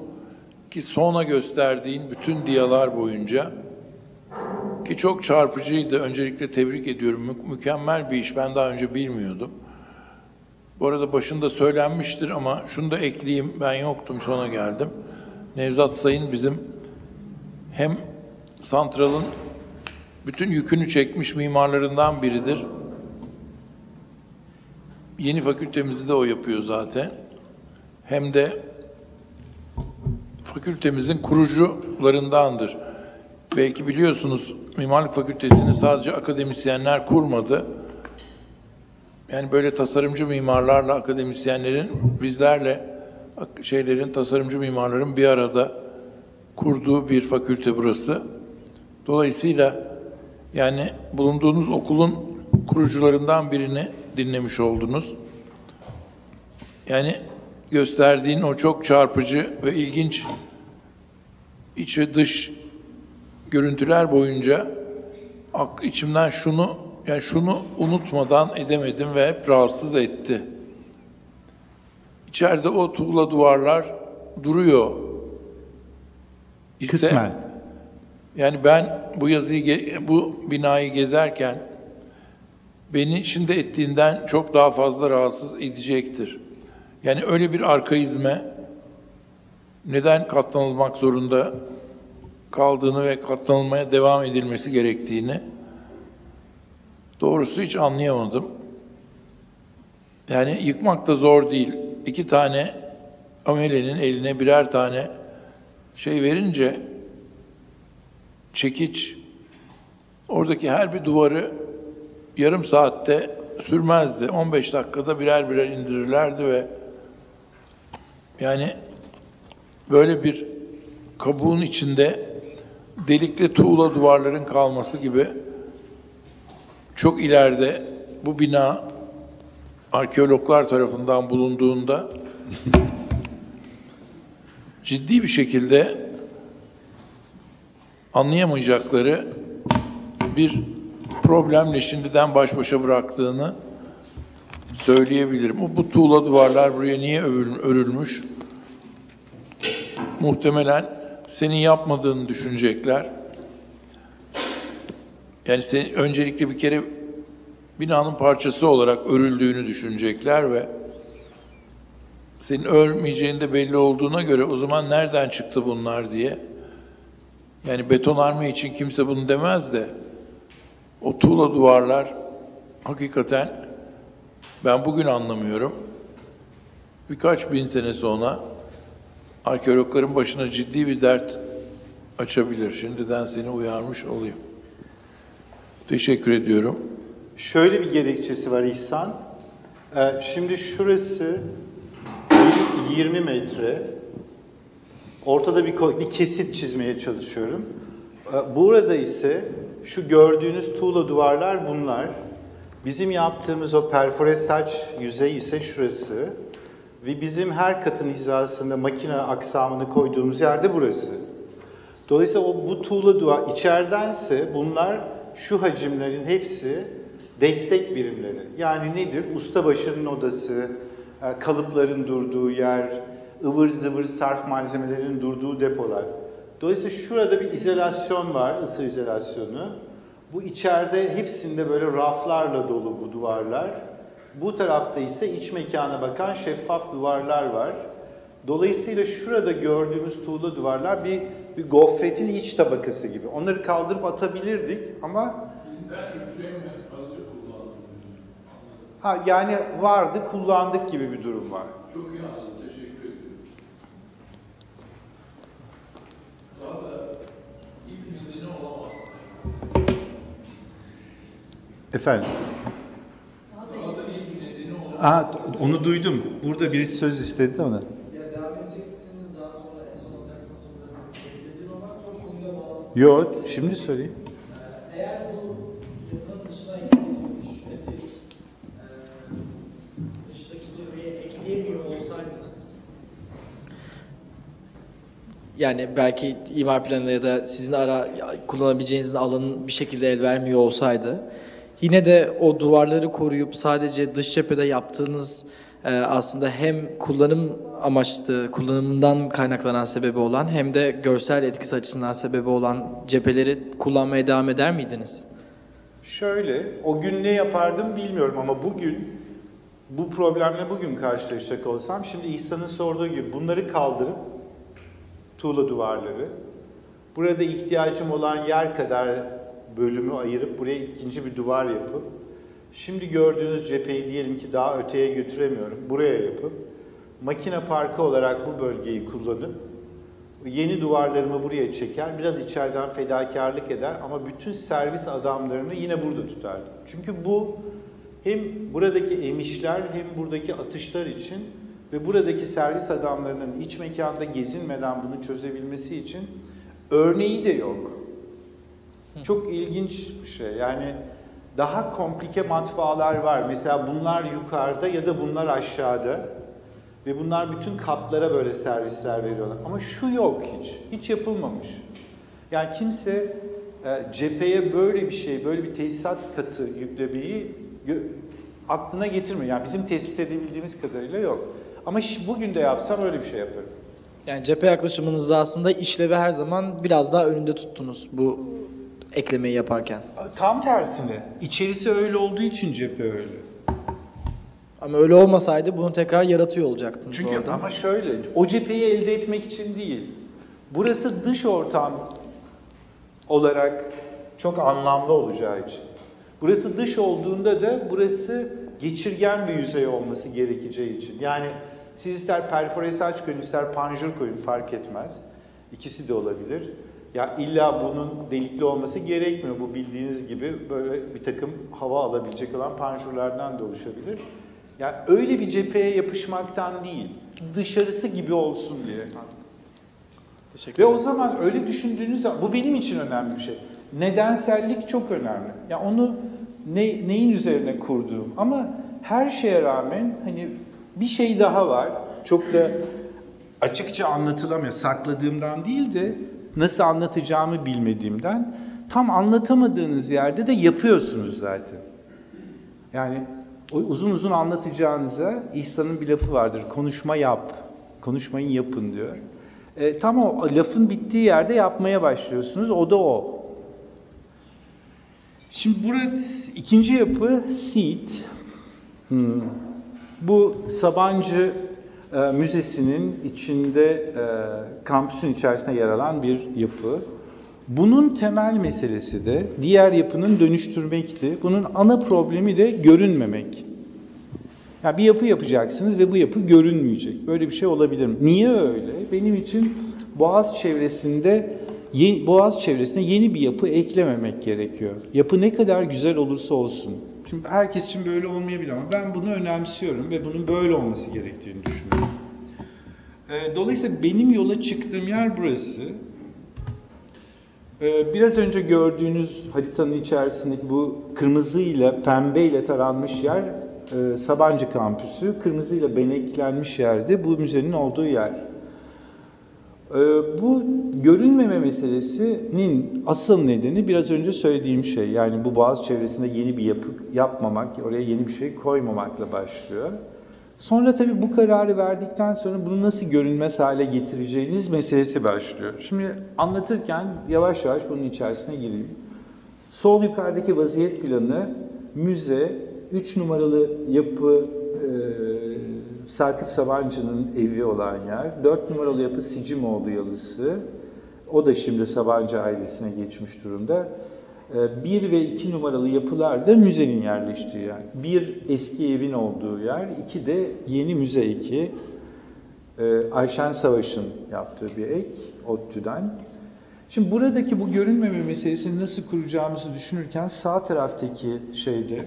Ki sona gösterdiğin bütün diyalar boyunca ki çok çarpıcıydı. Öncelikle tebrik ediyorum. Mü- mükemmel bir iş. Ben daha önce bilmiyordum. Bu arada başında söylenmiştir ama şunu da ekleyeyim. Ben yoktum sona geldim. Nevzat Sayın bizim hem santralın bütün yükünü çekmiş mimarlarından biridir. Yeni fakültemizi de o yapıyor zaten. Hem de fakültemizin kurucularındandır. Belki biliyorsunuz Mimarlık Fakültesini sadece akademisyenler kurmadı. Yani böyle tasarımcı mimarlarla akademisyenlerin bizlerle şeylerin tasarımcı mimarların bir arada kurduğu bir fakülte burası. Dolayısıyla yani bulunduğunuz okulun kurucularından birini dinlemiş oldunuz. Yani gösterdiğin o çok çarpıcı ve ilginç iç ve dış görüntüler boyunca içimden şunu yani şunu unutmadan edemedim ve hep rahatsız etti. İçeride o tuğla duvarlar duruyor. İse- Kısmen. yani ben bu yazıyı, bu binayı gezerken beni içinde ettiğinden çok daha fazla rahatsız edecektir. Yani öyle bir arkaizme neden katlanılmak zorunda kaldığını ve katlanılmaya devam edilmesi gerektiğini doğrusu hiç anlayamadım. Yani yıkmak da zor değil. İki tane amelenin eline birer tane şey verince çekiç oradaki her bir duvarı yarım saatte sürmezdi. 15 dakikada birer birer indirirlerdi ve yani böyle bir kabuğun içinde delikli tuğla duvarların kalması gibi çok ileride bu bina arkeologlar tarafından bulunduğunda ciddi bir şekilde anlayamayacakları bir problemle şimdiden baş başa bıraktığını söyleyebilirim. Bu tuğla duvarlar buraya niye örülmüş? Muhtemelen senin yapmadığını düşünecekler. Yani sen öncelikle bir kere binanın parçası olarak örüldüğünü düşünecekler ve senin ölmeyeceğin de belli olduğuna göre o zaman nereden çıktı bunlar diye. Yani betonarme için kimse bunu demez de o tuğla duvarlar hakikaten ben bugün anlamıyorum. Birkaç bin sene sonra arkeologların başına ciddi bir dert açabilir. Şimdiden seni uyarmış olayım. Teşekkür ediyorum. Şöyle bir gerekçesi var İhsan. Ee, şimdi şurası 20 metre. Ortada bir, bir kesit çizmeye çalışıyorum. Ee, Burada ise şu gördüğünüz tuğla duvarlar bunlar. Bizim yaptığımız o perfore saç yüzey ise şurası. Ve bizim her katın hizasında makine aksamını koyduğumuz yerde burası. Dolayısıyla o bu tuğla duvar içeridense bunlar şu hacimlerin hepsi destek birimleri. Yani nedir? Ustabaşının odası, e, kalıpların durduğu yer, ıvır zıvır sarf malzemelerinin durduğu depolar. Dolayısıyla şurada bir izolasyon var, ısı izolasyonu. Bu içeride hepsinde böyle raflarla dolu bu duvarlar. Bu tarafta ise iç mekana bakan şeffaf duvarlar var. Dolayısıyla şurada gördüğümüz tuğla duvarlar bir, bir gofretin iç tabakası gibi. Onları kaldırıp atabilirdik ama ha yani vardı kullandık gibi bir durum var. Çok iyi anladım. Teşekkür ediyorum. Daha da iyi bir nedeni olamaz. Efendim? Aa, onu duydum. Burada birisi söz istedi de ona. Ya devam edecek misiniz? Daha sonra en son olacaksınız soruları bekledim ama çok konuyla bağlantılı. Yo, şimdi söyleyeyim. Ee, Eğer bu yapının dışına yapılmış etik e, dıştaki cepheyi ekleyemiyor olsaydınız yani belki imar planında ya da sizin ara kullanabileceğiniz alanın bir şekilde el vermiyor olsaydı yine de o duvarları koruyup sadece dış cephede yaptığınız e, aslında hem kullanım amaçlı kullanımından kaynaklanan sebebi olan hem de görsel etkisi açısından sebebi olan cepheleri kullanmaya devam eder miydiniz? Şöyle, o gün ne yapardım bilmiyorum ama bugün bu problemle bugün karşılaşacak olsam şimdi İhsan'ın sorduğu gibi bunları kaldırıp tuğla duvarları burada ihtiyacım olan yer kadar bölümü ayırıp buraya ikinci bir duvar yapıp şimdi gördüğünüz cepheyi diyelim ki daha öteye götüremiyorum. Buraya yapıp makine parkı olarak bu bölgeyi kullanıp yeni duvarlarımı buraya çeker, biraz içeriden fedakarlık eder ama bütün servis adamlarını yine burada tutardım. Çünkü bu hem buradaki emişler hem buradaki atışlar için ve buradaki servis adamlarının iç mekanda gezinmeden bunu çözebilmesi için örneği de yok. Çok ilginç bir şey. Yani daha komplike matbaalar var. Mesela bunlar yukarıda ya da bunlar aşağıda. Ve bunlar bütün katlara böyle servisler veriyorlar. Ama şu yok hiç. Hiç yapılmamış. Yani kimse e, cepheye böyle bir şey, böyle bir tesisat katı yüklemeyi aklına getirmiyor. Yani bizim tespit edebildiğimiz kadarıyla yok. Ama bugün de yapsam öyle bir şey yaparım. Yani cephe yaklaşımınızda aslında işlevi her zaman biraz daha önünde tuttunuz bu eklemeyi yaparken. Tam tersine. İçerisi öyle olduğu için cephe öyle. Ama öyle olmasaydı bunu tekrar yaratıyor olacaktınız Çünkü orada. ama şöyle, o cepheyi elde etmek için değil. Burası dış ortam olarak çok anlamlı olacağı için. Burası dış olduğunda da burası geçirgen bir yüzey olması gerekeceği için. Yani siz ister perfore saç koyun, ister panjur koyun fark etmez. İkisi de olabilir. Ya illa bunun delikli olması gerekmiyor. Bu bildiğiniz gibi böyle bir takım hava alabilecek olan panjurlardan da oluşabilir. Ya öyle bir cepheye yapışmaktan değil, dışarısı gibi olsun diye. Teşekkür Ve o zaman öyle düşündüğünüz zaman, bu benim için önemli bir şey. Nedensellik çok önemli. Ya onu ne, neyin üzerine kurduğum ama her şeye rağmen hani bir şey daha var. Çok da açıkça anlatılamıyor. Sakladığımdan değil de nasıl anlatacağımı bilmediğimden. Tam anlatamadığınız yerde de yapıyorsunuz zaten. Yani uzun uzun anlatacağınıza İhsan'ın bir lafı vardır. Konuşma yap. Konuşmayın yapın diyor. E, tam o lafın bittiği yerde yapmaya başlıyorsunuz. O da o. Şimdi burası ikinci yapı Seed. Hmm. Bu Sabancı e, Müzesi'nin içinde e, kampüsün içerisinde yer alan bir yapı. Bunun temel meselesi de diğer yapının dönüştürmekti. Bunun ana problemi de görünmemek. Ya bir yapı yapacaksınız ve bu yapı görünmeyecek. Böyle bir şey olabilir mi? Niye öyle? Benim için Boğaz çevresinde Boğaz çevresine yeni bir yapı eklememek gerekiyor. Yapı ne kadar güzel olursa olsun. Şimdi herkes için böyle olmayabilir ama ben bunu önemsiyorum ve bunun böyle olması gerektiğini düşünüyorum. Ee, Dolayısıyla benim yola çıktığım yer burası. Ee, Biraz önce gördüğünüz haritanın içerisindeki bu kırmızıyla pembeyle taranmış yer e, Sabancı kampüsü. Kırmızıyla beneklenmiş yerde bu müzenin olduğu yer. Ee, Bu görünmeme meselesinin asıl nedeni biraz önce söylediğim şey. Yani bu boğaz çevresinde yeni bir yapı yapmamak, oraya yeni bir şey koymamakla başlıyor. Sonra tabii bu kararı verdikten sonra bunu nasıl görünmez hale getireceğiniz meselesi başlıyor. Şimdi anlatırken yavaş yavaş bunun içerisine gireyim. Sol yukarıdaki vaziyet planı müze, 3 numaralı yapı e, Sakıp Sabancı'nın evi olan yer, 4 numaralı yapı Sicimoğlu yalısı, o da şimdi Sabancı ailesine geçmiş durumda. 1 ve 2 numaralı yapılar da müzenin yerleştiği yer. Bir eski evin olduğu yer, iki de yeni müze eki. Ee, Ayşen Savaş'ın yaptığı bir ek, ODTÜ'den. Şimdi buradaki bu görünmeme meselesini nasıl kuracağımızı düşünürken sağ taraftaki şeyde, e,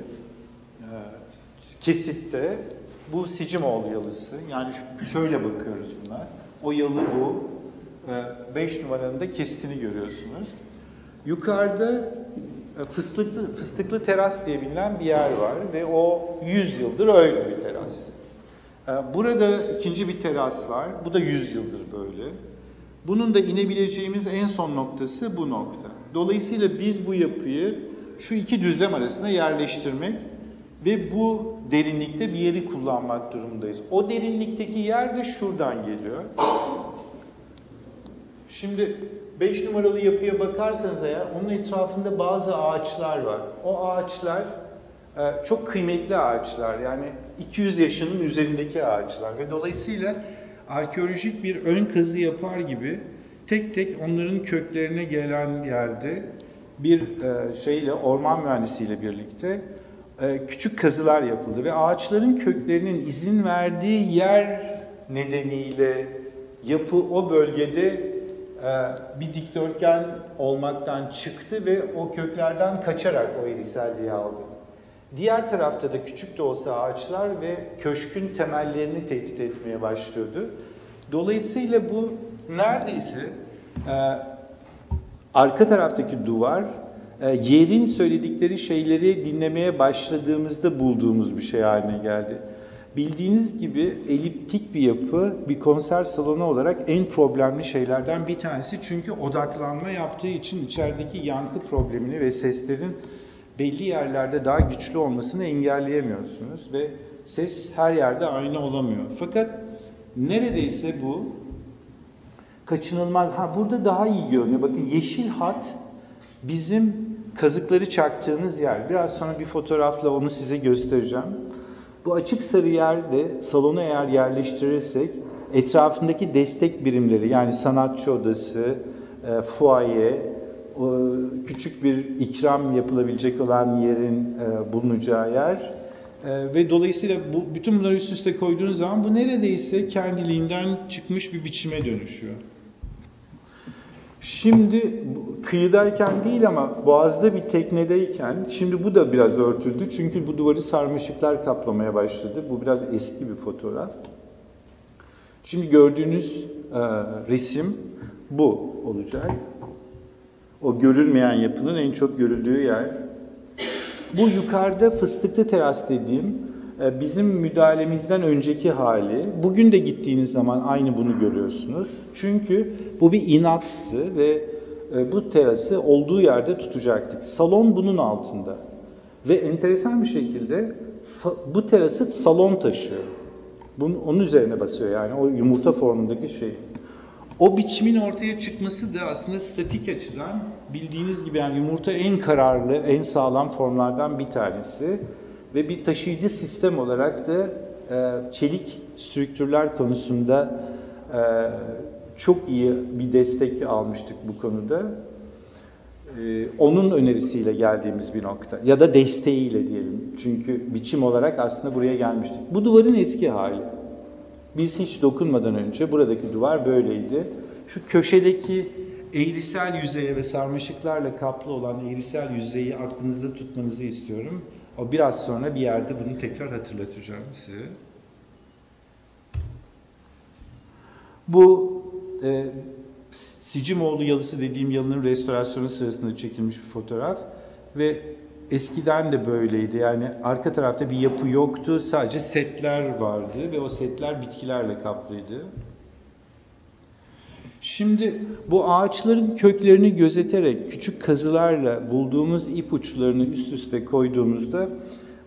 kesitte bu Sicimoğlu yalısı. Yani şöyle bakıyoruz buna. O yalı bu. 5 numaranın da kestini görüyorsunuz. Yukarıda e, fıstıklı, fıstıklı teras diye bilinen bir yer var ve o 100 yıldır öyle bir teras. E, Burada ikinci bir teras var. Bu da 100 yıldır böyle. Bunun da inebileceğimiz en son noktası bu nokta. Dolayısıyla biz bu yapıyı şu iki düzlem arasında yerleştirmek ve bu derinlikte bir yeri kullanmak durumundayız. O derinlikteki yer de şuradan geliyor. Şimdi 5 numaralı yapıya bakarsanız eğer onun etrafında bazı ağaçlar var. O ağaçlar e, çok kıymetli ağaçlar. Yani 200 yaşının üzerindeki ağaçlar ve dolayısıyla arkeolojik bir ön kazı yapar gibi tek tek onların köklerine gelen yerde bir e, şeyle orman mühendisiyle birlikte küçük kazılar yapıldı ve ağaçların köklerinin izin verdiği yer nedeniyle yapı o bölgede e, bir dikdörtgen olmaktan çıktı ve o köklerden kaçarak o eriselliği aldı. Diğer tarafta da küçük de olsa ağaçlar ve köşkün temellerini tehdit etmeye başlıyordu. Dolayısıyla bu neredeyse e, arka taraftaki duvar e, yerin söyledikleri şeyleri dinlemeye başladığımızda bulduğumuz bir şey haline geldi. Bildiğiniz gibi eliptik bir yapı bir konser salonu olarak en problemli şeylerden bir tanesi. Çünkü odaklanma yaptığı için içerideki yankı problemini ve seslerin belli yerlerde daha güçlü olmasını engelleyemiyorsunuz ve ses her yerde aynı olamıyor. Fakat neredeyse bu kaçınılmaz. Ha burada daha iyi görünüyor. Bakın yeşil hat bizim kazıkları çaktığımız yer. Biraz sonra bir fotoğrafla onu size göstereceğim. Bu açık sarı yerde salonu eğer yerleştirirsek etrafındaki destek birimleri yani sanatçı odası, e, fuaye, o küçük bir ikram yapılabilecek olan yerin e, bulunacağı yer e, ve dolayısıyla bu bütün bunları üst üste koyduğunuz zaman bu neredeyse kendiliğinden çıkmış bir biçime dönüşüyor. Şimdi kıyıdayken değil ama boğazda bir teknedeyken şimdi bu da biraz örtüldü. Çünkü bu duvarı sarmaşıklar kaplamaya başladı. Bu biraz eski bir fotoğraf. Şimdi gördüğünüz e, resim bu olacak. O görülmeyen yapının en çok görüldüğü yer. Bu yukarıda fıstıklı teras dediğim bizim müdahalemizden önceki hali. Bugün de gittiğiniz zaman aynı bunu görüyorsunuz. Çünkü bu bir inattı ve e, bu terası olduğu yerde tutacaktık. Salon bunun altında. Ve enteresan bir şekilde bu terası salon taşıyor. Bunun, onun üzerine basıyor yani o yumurta formundaki şey. O biçimin ortaya çıkması da aslında statik açıdan bildiğiniz gibi yani yumurta en kararlı, en sağlam formlardan bir tanesi ve bir taşıyıcı sistem olarak da e, çelik strüktürler konusunda e, çok iyi bir destek almıştık bu konuda. E, onun önerisiyle geldiğimiz bir nokta ya da desteğiyle diyelim. Çünkü biçim olarak aslında buraya gelmiştik. Bu duvarın eski hali. Biz hiç dokunmadan önce buradaki duvar böyleydi. Şu köşedeki eğrisel yüzeye ve sarmaşıklarla kaplı olan eğrisel yüzeyi aklınızda tutmanızı istiyorum. O biraz sonra bir yerde bunu tekrar hatırlatacağım size. Bu e, Sicimoğlu yalısı dediğim yalının restorasyonu sırasında çekilmiş bir fotoğraf ve eskiden de böyleydi. Yani arka tarafta bir yapı yoktu. Sadece setler vardı ve o setler bitkilerle kaplıydı. Şimdi bu ağaçların köklerini gözeterek küçük kazılarla bulduğumuz ipuçlarını üst üste koyduğumuzda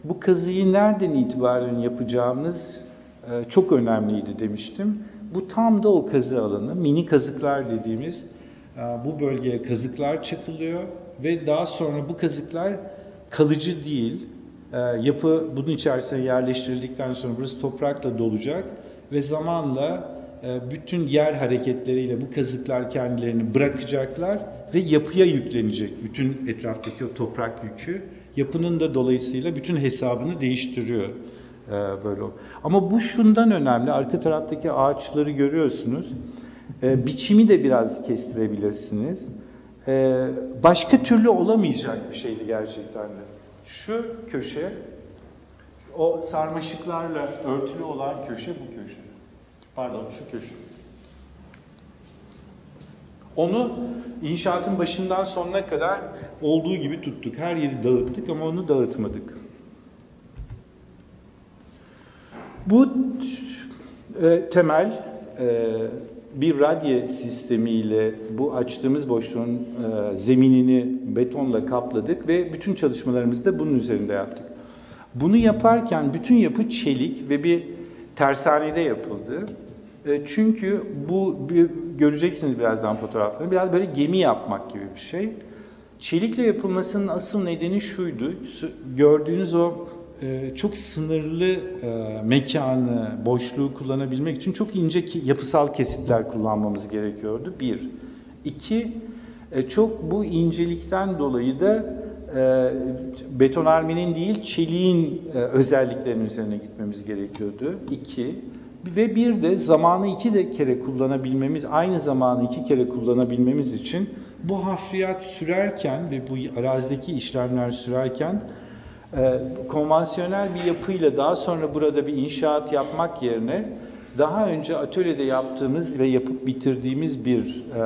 bu kazıyı nereden itibaren yapacağımız e, çok önemliydi demiştim. Bu tam da o kazı alanı. Mini kazıklar dediğimiz e, bu bölgeye kazıklar çakılıyor ve daha sonra bu kazıklar kalıcı değil. E, yapı bunun içerisine yerleştirildikten sonra burası toprakla dolacak ve zamanla bütün yer hareketleriyle bu kazıklar kendilerini bırakacaklar ve yapıya yüklenecek bütün etraftaki o toprak yükü. Yapının da dolayısıyla bütün hesabını değiştiriyor e, böyle. Ama bu şundan önemli. Arka taraftaki ağaçları görüyorsunuz. E, biçimi de biraz kestirebilirsiniz. Başka türlü olamayacak bir şeydi gerçekten de. Şu köşe, o sarmaşıklarla örtülü olan köşe bu köşe. Pardon şu köşe. Onu inşaatın başından sonuna kadar olduğu gibi tuttuk. Her yeri dağıttık ama onu dağıtmadık. Bu e, temel e, bir radye sistemiyle bu açtığımız boşluğun e, zeminini betonla kapladık ve bütün çalışmalarımızı da bunun üzerinde yaptık. Bunu yaparken bütün yapı çelik ve bir tersanede yapıldı. E, çünkü bu göreceksiniz birazdan fotoğraflarını. Biraz böyle gemi yapmak gibi bir şey. Çelikle yapılmasının asıl nedeni şuydu. Gördüğünüz o e, çok sınırlı e, mekanı, boşluğu kullanabilmek için çok ince yapısal kesitler kullanmamız gerekiyordu. Bir. İki, çok bu incelikten dolayı da betonarmenin değil çeliğin özelliklerinin üzerine gitmemiz gerekiyordu. İki, ve bir de zamanı iki de kere kullanabilmemiz, aynı zamanı iki kere kullanabilmemiz için bu hafriyat sürerken ve bu arazideki işlemler sürerken e, konvansiyonel bir yapıyla daha sonra burada bir inşaat yapmak yerine daha önce atölyede yaptığımız ve yapıp bitirdiğimiz bir e,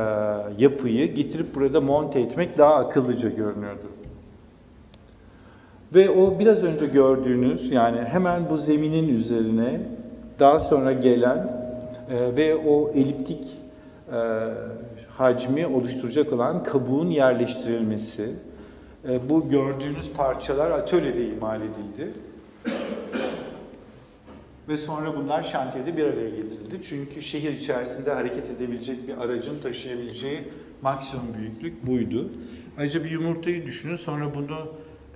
yapıyı getirip burada monte etmek daha akıllıca görünüyordu. Ve o biraz önce gördüğünüz yani hemen bu zeminin üzerine daha sonra gelen e, ve o eliptik e, hacmi oluşturacak olan kabuğun yerleştirilmesi. E, bu gördüğünüz parçalar atölyede imal edildi. Ve sonra bunlar şantiyede bir araya getirildi. Çünkü şehir içerisinde hareket edebilecek bir aracın taşıyabileceği maksimum büyüklük buydu. Ayrıca bir yumurtayı düşünün. Sonra bunu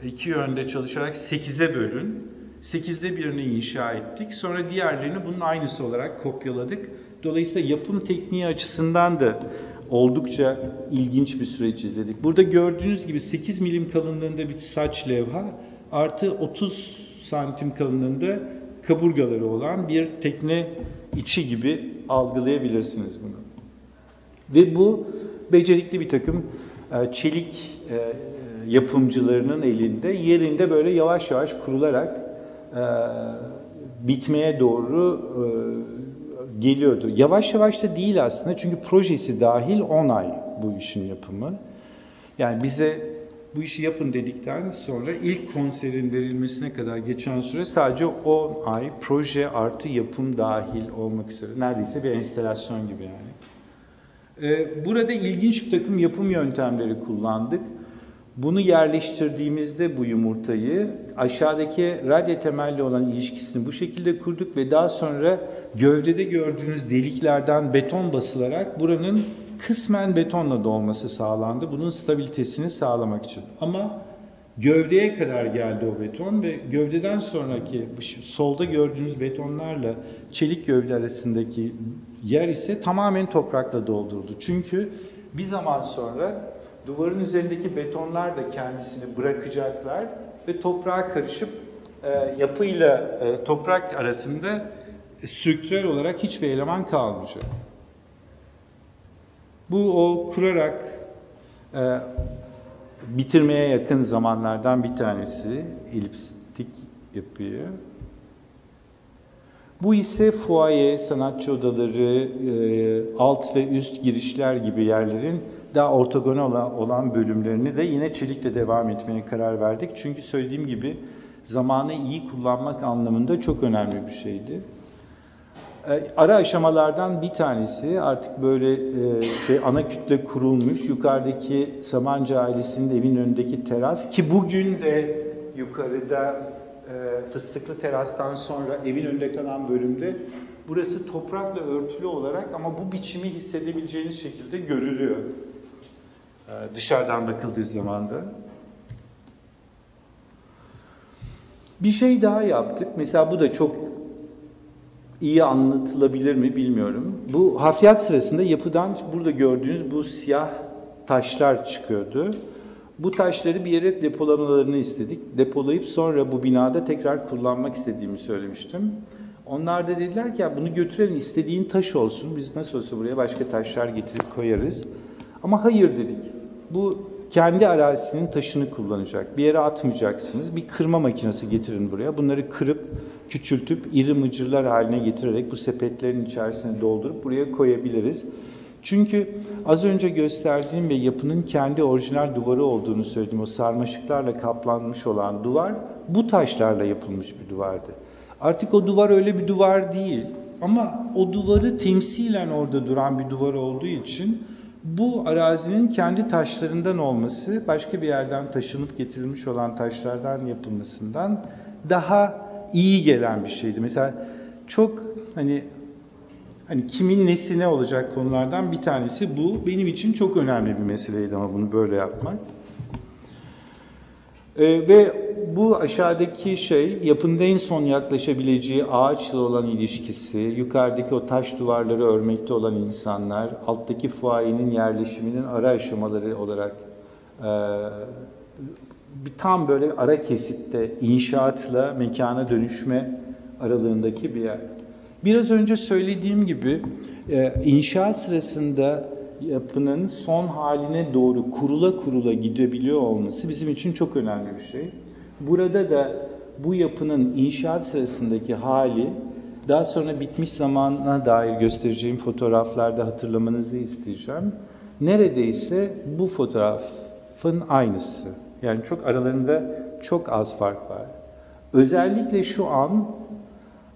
iki yönde çalışarak 8'e bölün. 8'de birini inşa ettik. Sonra diğerlerini bunun aynısı olarak kopyaladık. Dolayısıyla yapım tekniği açısından da oldukça ilginç bir süreç izledik. Burada gördüğünüz gibi 8 milim kalınlığında bir saç levha artı 30 santim kalınlığında kaburgaları olan bir tekne içi gibi algılayabilirsiniz bunu. Ve bu becerikli bir takım e, çelik e, yapımcılarının elinde yerinde böyle yavaş yavaş kurularak e, bitmeye doğru geliyordu. Yavaş yavaş da değil aslında çünkü projesi dahil 10 ay bu işin yapımı. Yani bize bu işi yapın dedikten sonra ilk konserin verilmesine kadar geçen süre sadece 10 ay proje artı yapım dahil olmak üzere. Neredeyse bir enstelasyon gibi yani. Ee, burada ilginç bir takım yapım yöntemleri kullandık. Bunu yerleştirdiğimizde bu yumurtayı aşağıdaki radyo temelli olan ilişkisini bu şekilde kurduk ve daha sonra gövdede gördüğünüz deliklerden beton basılarak buranın kısmen betonla dolması sağlandı. Bunun stabilitesini sağlamak için. Ama gövdeye kadar geldi o beton ve gövdeden sonraki solda gördüğünüz betonlarla çelik gövde arasındaki yer ise tamamen toprakla dolduruldu. Çünkü bir zaman sonra duvarın üzerindeki betonlar da kendisini bırakacaklar ve toprağa karışıp e, yapıyla e, toprak arasında strüktürel olarak hiçbir eleman kalmayacak. Bu o kurarak e, bitirmeye yakın zamanlardan bir tanesi eliptik yapıyı. Bu ise fuaye, sanatçı odaları, e, alt ve üst girişler gibi yerlerin daha ortogonal olan bölümlerini de yine çelikle devam etmeye karar verdik. Çünkü söylediğim gibi zamanı iyi kullanmak anlamında çok önemli bir şeydi. E, ara aşamalardan bir tanesi artık böyle e, şey ana kütle kurulmuş. Yukarıdaki Sabancı ailesinin evin önündeki teras ki bugün de yukarıda e, fıstıklı terastan sonra evin önünde kalan bölümde burası toprakla örtülü olarak ama bu biçimi hissedebileceğiniz şekilde görülüyor. Dışarıdan bakıldığı zaman da. Bir şey daha yaptık. Mesela bu da çok iyi anlatılabilir mi bilmiyorum. Bu hafriyat sırasında yapıdan burada gördüğünüz bu siyah taşlar çıkıyordu. Bu taşları bir yere depolamalarını istedik. Depolayıp sonra bu binada tekrar kullanmak istediğimi söylemiştim. Onlar da dediler ki ya bunu götürelim istediğin taş olsun. Biz nasıl olsa buraya başka taşlar getirip koyarız. Ama hayır dedik. Bu kendi arazisinin taşını kullanacak. Bir yere atmayacaksınız. Bir kırma makinesi getirin buraya. Bunları kırıp küçültüp iri mıcırlar haline getirerek bu sepetlerin içerisine doldurup buraya koyabiliriz. Çünkü az önce gösterdiğim ve yapının kendi orijinal duvarı olduğunu söyledim. O sarmaşıklarla kaplanmış olan duvar bu taşlarla yapılmış bir duvardı. Artık o duvar öyle bir duvar değil. Ama o duvarı temsilen orada duran bir duvar olduğu için bu arazinin kendi taşlarından olması, başka bir yerden taşınıp getirilmiş olan taşlardan yapılmasından daha iyi gelen bir şeydi. Mesela çok hani hani kimin nesi ne olacak konulardan bir tanesi bu. Benim için çok önemli bir meseleydi ama bunu böyle yapmak. Ee, ve bu aşağıdaki şey yapında en son yaklaşabileceği ağaçla olan ilişkisi, yukarıdaki o taş duvarları örmekte olan insanlar, alttaki fuayenin yerleşiminin ara aşamaları olarak e, bir tam böyle ara kesitte inşaatla mekana dönüşme aralığındaki bir yer. Biraz önce söylediğim gibi e, inşaat sırasında yapının son haline doğru kurula kurula gidebiliyor olması bizim için çok önemli bir şey. Burada da bu yapının inşaat sırasındaki hali daha sonra bitmiş zamana dair göstereceğim fotoğraflarda hatırlamanızı isteyeceğim. Neredeyse bu fotoğrafın aynısı. Yani çok aralarında çok az fark var. Özellikle şu an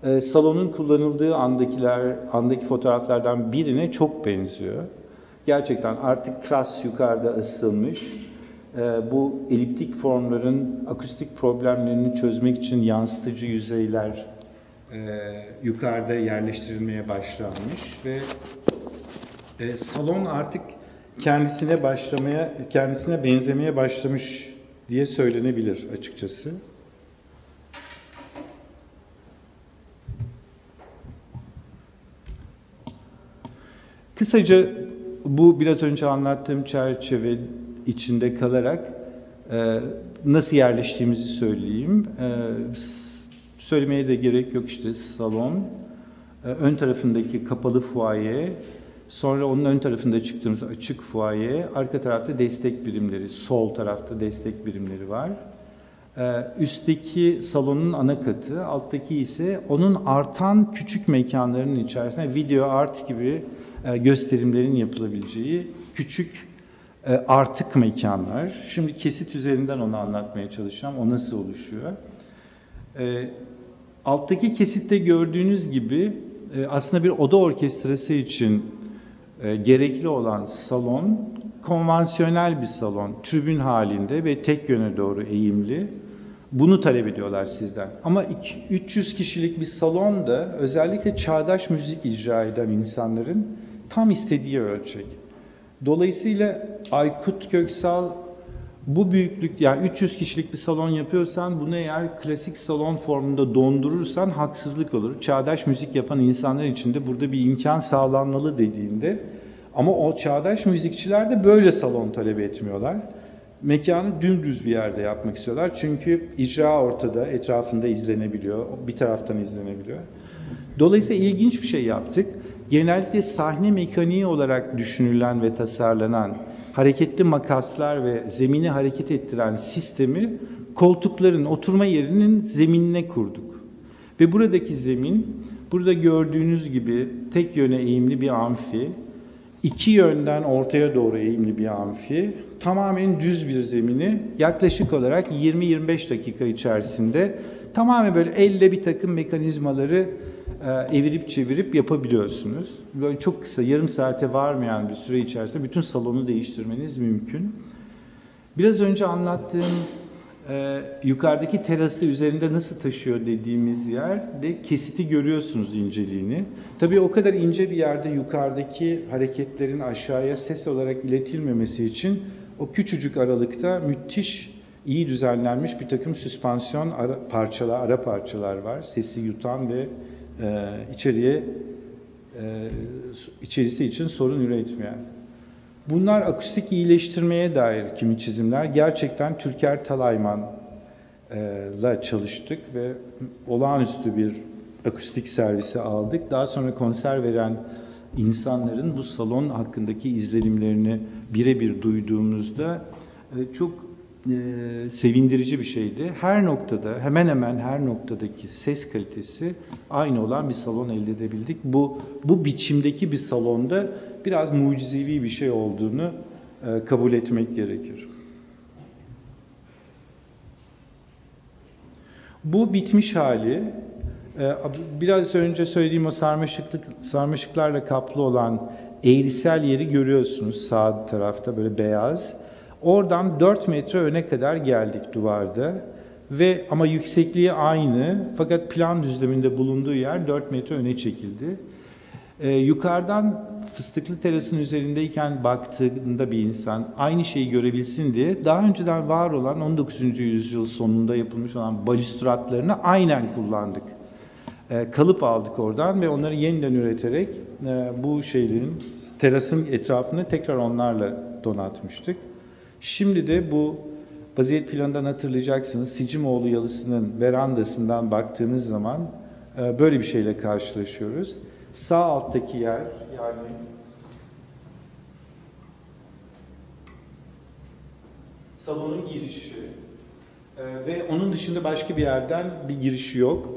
e, salonun kullanıldığı andakiler, andaki fotoğraflardan birine çok benziyor. Gerçekten artık tras yukarıda ısılmış. E, bu eliptik formların akustik problemlerini çözmek için yansıtıcı yüzeyler e, yukarıda yerleştirilmeye başlanmış ve e, salon artık kendisine başlamaya, kendisine benzemeye başlamış diye söylenebilir açıkçası. Kısaca bu biraz önce anlattığım çerçeve içinde kalarak e, nasıl yerleştiğimizi söyleyeyim. E, söylemeye de gerek yok işte salon, e, ön tarafındaki kapalı fuaye, sonra onun ön tarafında çıktığımız açık fuaye, arka tarafta destek birimleri, sol tarafta destek birimleri var. Ee, Üstteki salonun ana katı, alttaki ise onun artan küçük mekanlarının içerisinde video art gibi e, gösterimlerin yapılabileceği küçük e, artık mekanlar. Şimdi kesit üzerinden onu anlatmaya çalışacağım. O nasıl oluşuyor? E, Alttaki kesitte gördüğünüz gibi e, aslında bir oda orkestrası için e, gerekli olan salon konvansiyonel bir salon, tribün halinde ve tek yöne doğru eğimli. Bunu talep ediyorlar sizden. Ama iki- 300 kişilik bir salon da özellikle çağdaş müzik icra eden insanların tam istediği ölçek. Dolayısıyla Aykut Köksal bu büyüklük yani 300 kişilik bir salon yapıyorsan bunu eğer klasik salon formunda dondurursan haksızlık olur. Çağdaş müzik yapan insanlar için de burada bir imkan sağlanmalı dediğinde ama o çağdaş müzikçiler de böyle salon talep etmiyorlar. Mekanı dümdüz bir yerde yapmak istiyorlar. Çünkü icra ortada, etrafında izlenebiliyor, bir taraftan izlenebiliyor. Dolayısıyla ilginç bir şey yaptık. Genellikle sahne mekaniği olarak düşünülen ve tasarlanan hareketli makaslar ve zemini hareket ettiren sistemi koltukların oturma yerinin zeminine kurduk. Ve buradaki zemin, burada gördüğünüz gibi tek yöne eğimli bir amfi, iki yönden ortaya doğru eğimli bir amfi, tamamen düz bir zemini yaklaşık olarak 20-25 dakika içerisinde tamamen böyle elle bir takım mekanizmaları evirip çevirip yapabiliyorsunuz. Böyle çok kısa, yarım saate varmayan bir süre içerisinde bütün salonu değiştirmeniz mümkün. Biraz önce anlattığım e, yukarıdaki terası üzerinde nasıl taşıyor dediğimiz yerde kesiti görüyorsunuz inceliğini. Tabii o kadar ince bir yerde yukarıdaki hareketlerin aşağıya ses olarak iletilmemesi için o küçücük aralıkta müthiş iyi düzenlenmiş bir takım süspansiyon ara, parçalar, ara parçalar var. Sesi yutan ve e, içeriye e, içerisi için sorun üretmeyen. Bunlar akustik iyileştirmeye dair kimi çizimler. Gerçekten Türker Talayman'la çalıştık ve olağanüstü bir akustik servisi aldık. Daha sonra konser veren insanların bu salon hakkındaki izlenimlerini birebir duyduğumuzda e, çok e, sevindirici bir şeydi. Her noktada, hemen hemen her noktadaki ses kalitesi aynı olan bir salon elde edebildik. Bu bu biçimdeki bir salonda biraz mucizevi bir şey olduğunu e, kabul etmek gerekir. Bu bitmiş hali, e, biraz önce söylediğim o sarmaşıklık, sarmaşıklarla kaplı olan eğrisel yeri görüyorsunuz sağ tarafta böyle beyaz. Oradan 4 metre öne kadar geldik duvarda ve ama yüksekliği aynı fakat plan düzleminde bulunduğu yer 4 metre öne çekildi. Ee, yukarıdan fıstıklı terasın üzerindeyken baktığında bir insan aynı şeyi görebilsin diye daha önceden var olan 19. yüzyıl sonunda yapılmış olan balüstratlarını aynen kullandık. Ee, kalıp aldık oradan ve onları yeniden üreterek e, bu şeylerin terasın etrafını tekrar onlarla donatmıştık. Şimdi de bu vaziyet planından hatırlayacaksınız. Sicimoğlu Yalısı'nın verandasından baktığımız zaman e, böyle bir şeyle karşılaşıyoruz. Sağ alttaki yer yani salonun girişi. E, ve onun dışında başka bir yerden bir girişi yok.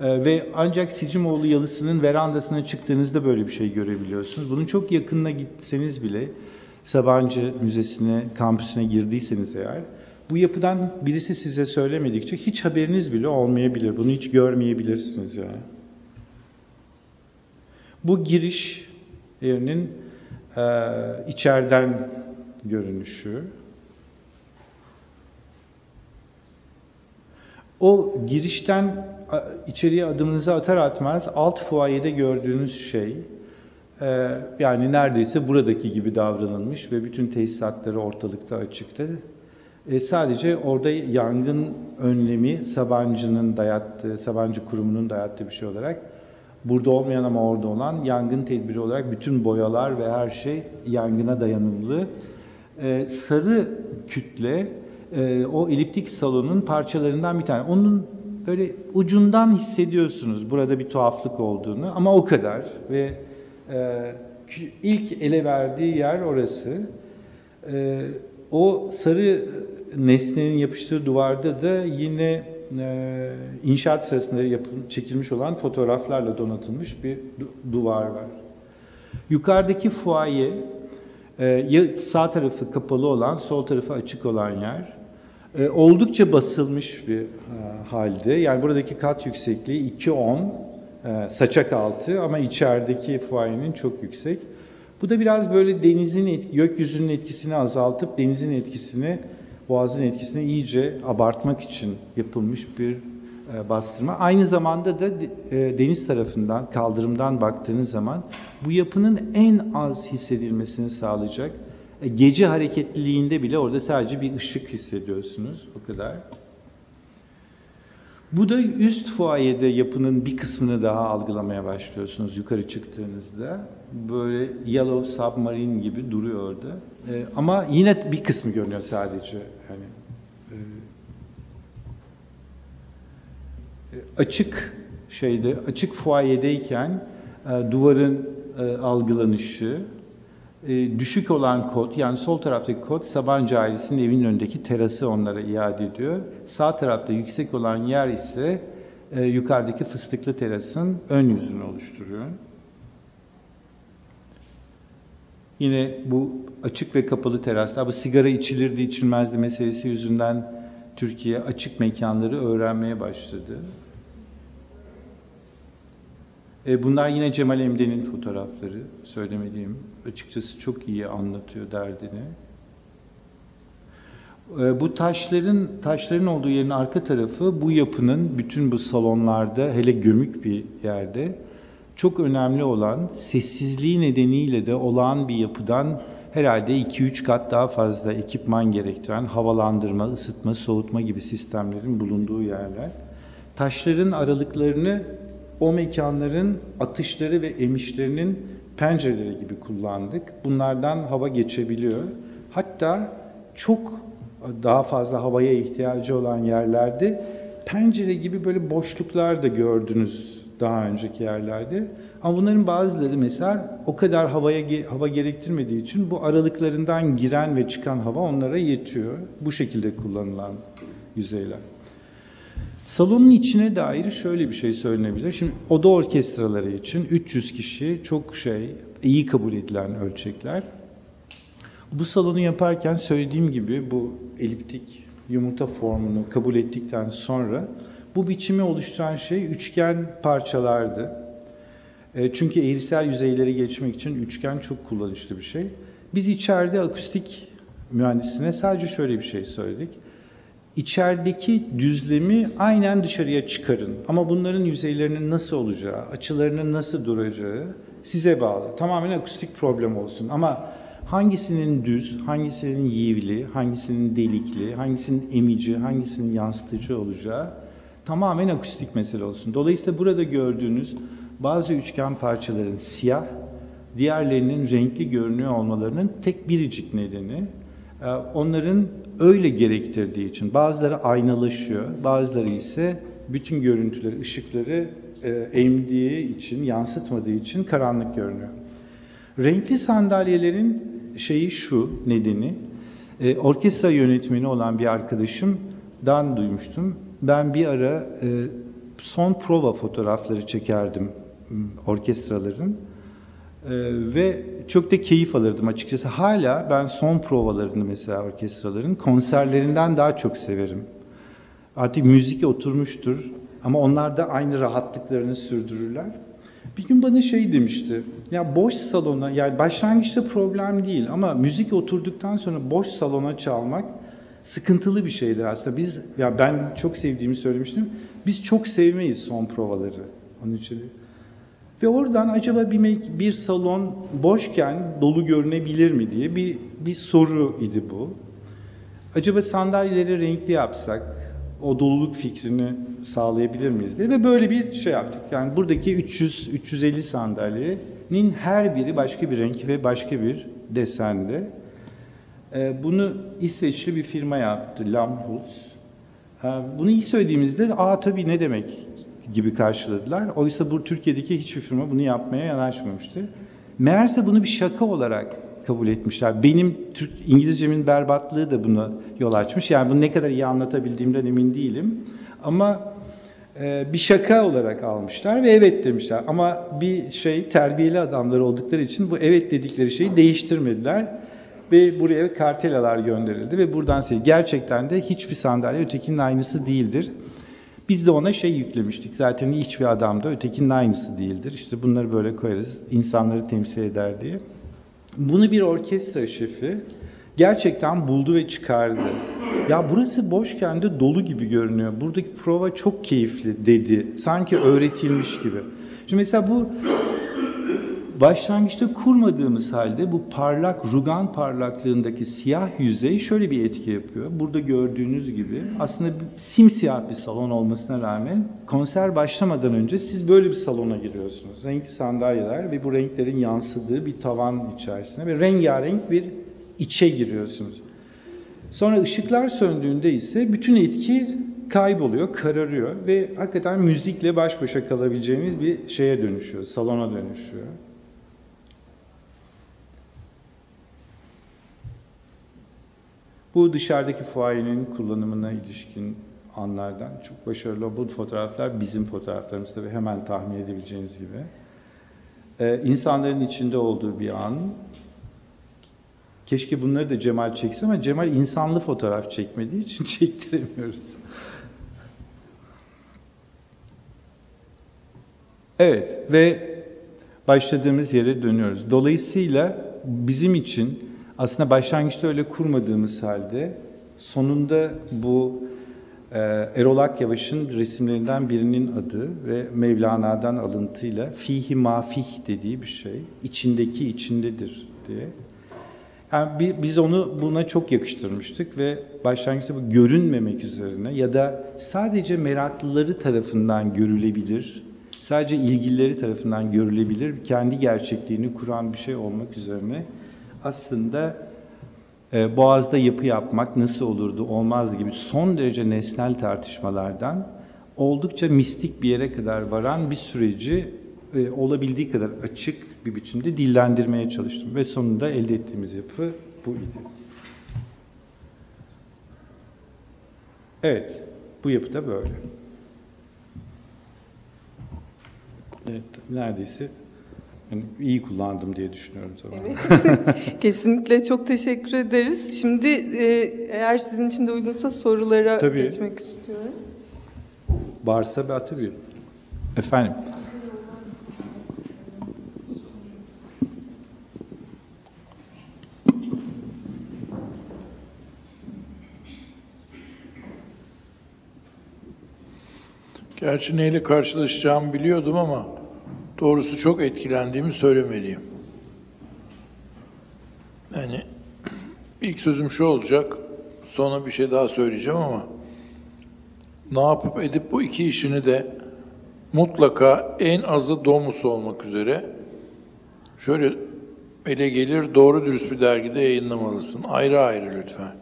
E, ve ancak Sicimoğlu Yalısı'nın verandasına çıktığınızda böyle bir şey görebiliyorsunuz. Bunun çok yakınına gitseniz bile Sabancı Müzesi'ne, kampüsüne girdiyseniz eğer bu yapıdan birisi size söylemedikçe hiç haberiniz bile olmayabilir. Bunu hiç görmeyebilirsiniz yani. Bu giriş yerinin e, içeriden görünüşü. O girişten içeriye adımınızı atar atmaz alt fuayede gördüğünüz şey yani neredeyse buradaki gibi davranılmış ve bütün tesisatları ortalıkta açıkta. E, sadece orada yangın önlemi Sabancı'nın dayattığı, Sabancı Kurumu'nun dayattığı bir şey olarak burada olmayan ama orada olan yangın tedbiri olarak bütün boyalar ve her şey yangına dayanımlı. E, sarı kütle e, o eliptik salonun parçalarından bir tane. Onun böyle ucundan hissediyorsunuz burada bir tuhaflık olduğunu ama o kadar ve ilk ele verdiği yer orası. E, o sarı nesnenin yapıştığı duvarda da yine e, inşaat sırasında çekilmiş olan fotoğraflarla donatılmış bir du- duvar var. Yukarıdaki fuaye e, sağ tarafı kapalı olan, sol tarafı açık olan yer. E, oldukça basılmış bir e, halde. Yani buradaki kat yüksekliği 2.10 e, saçak altı ama içerideki fuayenin çok yüksek. Bu da biraz böyle denizin, et, gökyüzünün etkisini azaltıp denizin etkisini, boğazın etkisini iyice abartmak için yapılmış bir e, bastırma. Aynı zamanda da e, deniz tarafından, kaldırımdan baktığınız zaman bu yapının en az hissedilmesini sağlayacak. E, gece hareketliliğinde bile orada sadece bir ışık hissediyorsunuz. O kadar. Bu da üst fuayede yapının bir kısmını daha algılamaya başlıyorsunuz yukarı çıktığınızda. Böyle Yellow Submarine gibi duruyor orada. Ee, ama yine bir kısmı görünüyor sadece. Yani e, açık şeyde, açık fuayedeyken e, duvarın e, algılanışı, e, düşük olan kod yani sol taraftaki kod Sabancı ailesinin evinin önündeki terası onlara iade ediyor. Sağ tarafta yüksek olan yer ise e, yukarıdaki fıstıklı terasın ön yüzünü oluşturuyor. Yine bu açık ve kapalı teraslar, bu sigara içilirdi içilmezdi meselesi yüzünden Türkiye açık mekanları öğrenmeye başladı. E, bunlar yine Cemal Emre'nin fotoğrafları söylemediğim. Açıkçası çok iyi anlatıyor derdini. E, bu taşların taşların olduğu yerin arka tarafı bu yapının bütün bu salonlarda hele gömük bir yerde çok önemli olan sessizliği nedeniyle de olağan bir yapıdan herhalde 2-3 kat daha fazla ekipman gerektiren havalandırma, ısıtma, soğutma gibi sistemlerin bulunduğu yerler. Taşların aralıklarını o mekanların atışları ve emişlerinin pencereleri gibi kullandık. Bunlardan hava geçebiliyor. Hatta çok daha fazla havaya ihtiyacı olan yerlerde pencere gibi böyle boşluklar da gördünüz daha önceki yerlerde. Ama bunların bazıları mesela o kadar havaya hava gerektirmediği için bu aralıklarından giren ve çıkan hava onlara yetiyor. Bu şekilde kullanılan yüzeyler. Salonun içine dair şöyle bir şey söylenebilir. Şimdi oda orkestraları için 300 kişi çok şey iyi kabul edilen ölçekler. Bu salonu yaparken söylediğim gibi bu eliptik yumurta formunu kabul ettikten sonra bu biçimi oluşturan şey üçgen parçalardı. E, çünkü eğrisel yüzeyleri geçmek için üçgen çok kullanışlı bir şey. Biz içeride akustik mühendisine sadece şöyle bir şey söyledik. İçerideki düzlemi aynen dışarıya çıkarın. Ama bunların yüzeylerinin nasıl olacağı, açılarının nasıl duracağı size bağlı. Tamamen akustik problem olsun. Ama hangisinin düz, hangisinin yivli, hangisinin delikli, hangisinin emici, hangisinin yansıtıcı olacağı tamamen akustik mesele olsun. Dolayısıyla burada gördüğünüz bazı üçgen parçaların siyah, diğerlerinin renkli görünüyor olmalarının tek biricik nedeni onların öyle gerektirdiği için bazıları aynalaşıyor, bazıları ise bütün görüntüleri, ışıkları emdiği için, yansıtmadığı için karanlık görünüyor. Renkli sandalyelerin şeyi şu nedeni, e, orkestra yönetmeni olan bir arkadaşım dan duymuştum. Ben bir ara e, son prova fotoğrafları çekerdim orkestraların. E, ve çok da keyif alırdım açıkçası. Hala ben son provalarını mesela orkestraların konserlerinden daha çok severim. Artık müzik oturmuştur ama onlar da aynı rahatlıklarını sürdürürler. Bir gün bana şey demişti. Ya boş salona yani başlangıçta problem değil ama müzik oturduktan sonra boş salona çalmak sıkıntılı bir şeydir aslında. Biz ya ben çok sevdiğimi söylemiştim. Biz çok sevmeyiz son provaları. Onun için. Ve oradan acaba bir bir salon boşken dolu görünebilir mi diye bir bir soru idi bu. Acaba sandalyeleri renkli yapsak o doluluk fikrini sağlayabilir miyiz diye ve böyle bir şey yaptık. Yani buradaki 300 350 sandalyenin her biri başka bir renk ve başka bir desende. Ee, Bunu İsveçli bir firma yaptı, Lamholtz. Ee, Bunu iyi söylediğimizde, aa tabii ne demek gibi karşıladılar. Oysa bu Türkiye'deki hiçbir firma bunu yapmaya yanaşmamıştı. Meğerse bunu bir şaka olarak kabul etmişler. Benim Türk İngilizcemin berbatlığı da bunu yol açmış. Yani bunu ne kadar iyi anlatabildiğimden emin değilim. Ama e, bir şaka olarak almışlar ve evet demişler. Ama bir şey terbiyeli adamlar oldukları için bu evet dedikleri şeyi değiştirmediler. Ve buraya kartelalar gönderildi ve buradan şey gerçekten de hiçbir sandalye ötekinin aynısı değildir. Biz de ona şey yüklemiştik. Zaten hiçbir adam da ötekinin aynısı değildir. İşte bunları böyle koyarız. insanları temsil eder diye. Bunu bir orkestra şefi gerçekten buldu ve çıkardı. Ya burası boşken de dolu gibi görünüyor. Buradaki prova çok keyifli dedi. Sanki öğretilmiş gibi. Şimdi mesela bu başlangıçta kurmadığımız halde bu parlak, rugan parlaklığındaki siyah yüzey şöyle bir etki yapıyor. Burada gördüğünüz gibi aslında simsiyah bir salon olmasına rağmen konser başlamadan önce siz böyle bir salona giriyorsunuz. Renkli sandalyeler ve bu renklerin yansıdığı bir tavan içerisine ve rengarenk bir içe giriyorsunuz. Sonra ışıklar söndüğünde ise bütün etki kayboluyor, kararıyor ve hakikaten müzikle baş başa kalabileceğimiz bir şeye dönüşüyor, salona dönüşüyor. Bu dışarıdaki fuayenin kullanımına ilişkin anlardan çok başarılı. Bu fotoğraflar bizim fotoğraflarımız tabii hemen tahmin edebileceğiniz gibi. Ee, insanların içinde olduğu bir an. Keşke bunları da Cemal çekse ama Cemal insanlı fotoğraf çekmediği için çektiremiyoruz. Evet ve başladığımız yere dönüyoruz. Dolayısıyla bizim için aslında başlangıçta öyle kurmadığımız halde sonunda bu e, Erol Akyavaş'ın resimlerinden birinin adı ve Mevlana'dan alıntıyla fihi mafih dediği bir şey. içindeki içindedir diye. Yani bi- biz onu buna çok yakıştırmıştık ve başlangıçta bu görünmemek üzerine ya da sadece meraklıları tarafından görülebilir, sadece ilgilileri tarafından görülebilir, kendi gerçekliğini kuran bir şey olmak üzerine aslında e, Boğaz'da yapı yapmak nasıl olurdu, olmaz gibi son derece nesnel tartışmalardan oldukça mistik bir yere kadar varan bir süreci e, olabildiği kadar açık bir biçimde dillendirmeye çalıştım ve sonunda elde ettiğimiz yapı bu idi. Evet, bu yapı da böyle. Evet, neredeyse yani iyi kullandım diye düşünüyorum tabii. Kesinlikle çok teşekkür ederiz. Şimdi e, eğer sizin için de uygunsa sorulara Tabii. geçmek istiyorum. Varsa bir tabii. Efendim. Gerçi neyle karşılaşacağımı biliyordum ama doğrusu çok etkilendiğimi söylemeliyim. Yani ilk sözüm şu olacak, sonra bir şey daha söyleyeceğim ama ne yapıp edip bu iki işini de mutlaka en azı domus olmak üzere şöyle ele gelir doğru dürüst bir dergide yayınlamalısın. Ayrı ayrı lütfen.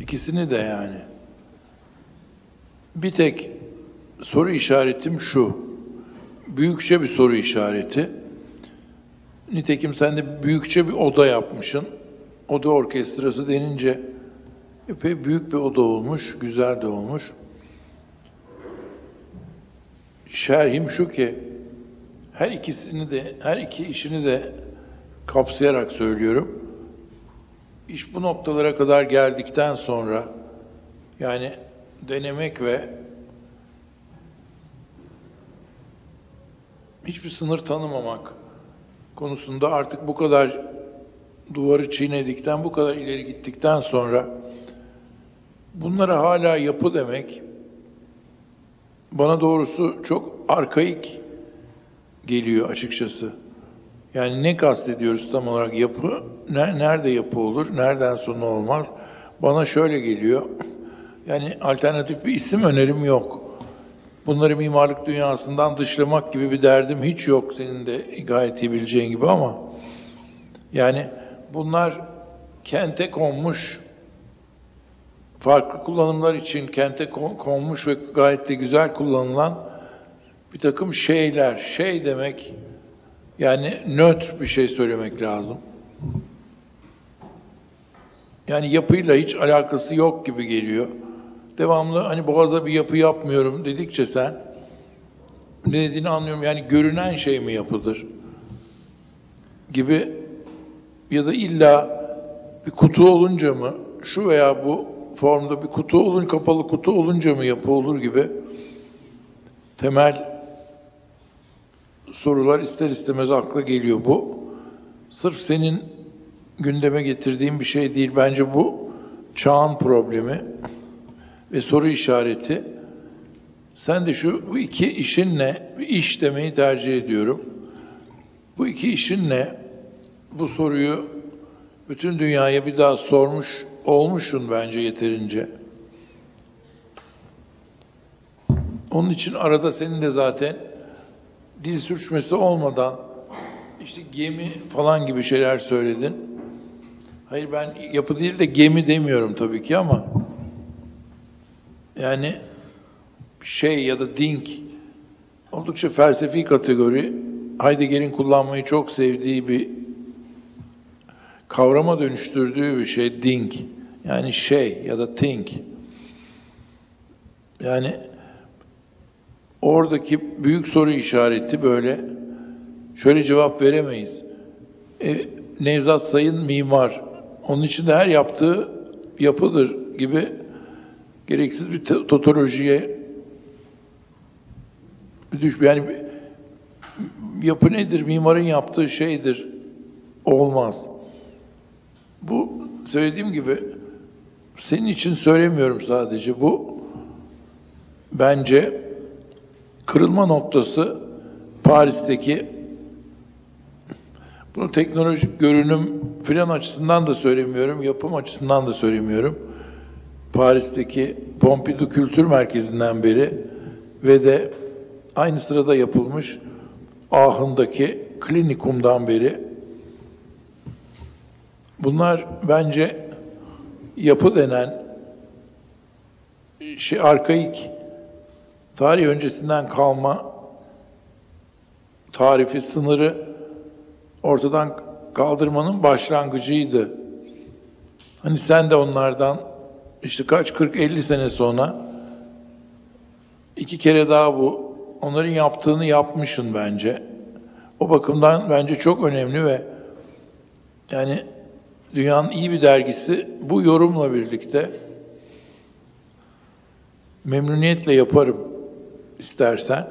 İkisini de yani. Bir tek soru işaretim şu. Büyükçe bir soru işareti. Nitekim sen de büyükçe bir oda yapmışsın. Oda orkestrası denince Epey büyük bir oda olmuş, güzel de olmuş. Şerhim şu ki, her ikisini de, her iki işini de kapsayarak söylüyorum. İş bu noktalara kadar geldikten sonra, yani denemek ve hiçbir sınır tanımamak konusunda artık bu kadar duvarı çiğnedikten, bu kadar ileri gittikten sonra bunlara hala yapı demek bana doğrusu çok arkaik geliyor açıkçası. Yani ne kastediyoruz tam olarak yapı? Ne- Nerede yapı olur? Nereden sonra olmaz? Bana şöyle geliyor. Yani alternatif bir isim önerim yok. Bunları mimarlık dünyasından dışlamak gibi bir derdim hiç yok senin de gayet iyi bileceğin gibi ama yani bunlar kente konmuş farklı kullanımlar için kente kon- konmuş ve gayet de güzel kullanılan bir takım şeyler. Şey demek yani nötr bir şey söylemek lazım. Yani yapıyla hiç alakası yok gibi geliyor. Devamlı hani boğaza bir yapı yapmıyorum dedikçe sen ne dediğini anlıyorum. Yani görünen şey mi yapıdır? Gibi ya da illa bir kutu olunca mı şu veya bu formda bir kutu olun kapalı kutu olunca mı yapı olur gibi temel sorular ister istemez akla geliyor. Bu sırf senin gündeme getirdiğin bir şey değil. Bence bu çağın problemi ve soru işareti. Sen de şu bu iki işin ne? Bir iş demeyi tercih ediyorum. Bu iki işin ne? Bu soruyu bütün dünyaya bir daha sormuş olmuşsun bence yeterince. Onun için arada senin de zaten dil sürçmesi olmadan işte gemi falan gibi şeyler söyledin. Hayır ben yapı değil de gemi demiyorum tabii ki ama yani şey ya da dink oldukça felsefi kategori. Heidegger'in kullanmayı çok sevdiği bir kavrama dönüştürdüğü bir şey dink. Yani şey ya da think. Yani oradaki büyük soru işareti böyle şöyle cevap veremeyiz. E, Nevzat Sayın mimar. Onun için de her yaptığı yapıdır gibi gereksiz bir totolojiye düş yani yapı nedir? Mimarın yaptığı şeydir. Olmaz. Bu söylediğim gibi senin için söylemiyorum sadece. Bu bence kırılma noktası Paris'teki bunu teknolojik görünüm filan açısından da söylemiyorum, yapım açısından da söylemiyorum. Paris'teki Pompidou Kültür Merkezi'nden beri ve de aynı sırada yapılmış Ahın'daki klinikumdan beri bunlar bence yapı denen şey arkaik tarih öncesinden kalma tarifi sınırı ortadan kaldırmanın başlangıcıydı. Hani sen de onlardan işte kaç 40-50 sene sonra iki kere daha bu onların yaptığını yapmışsın bence. O bakımdan bence çok önemli ve yani dünyanın iyi bir dergisi bu yorumla birlikte memnuniyetle yaparım istersen.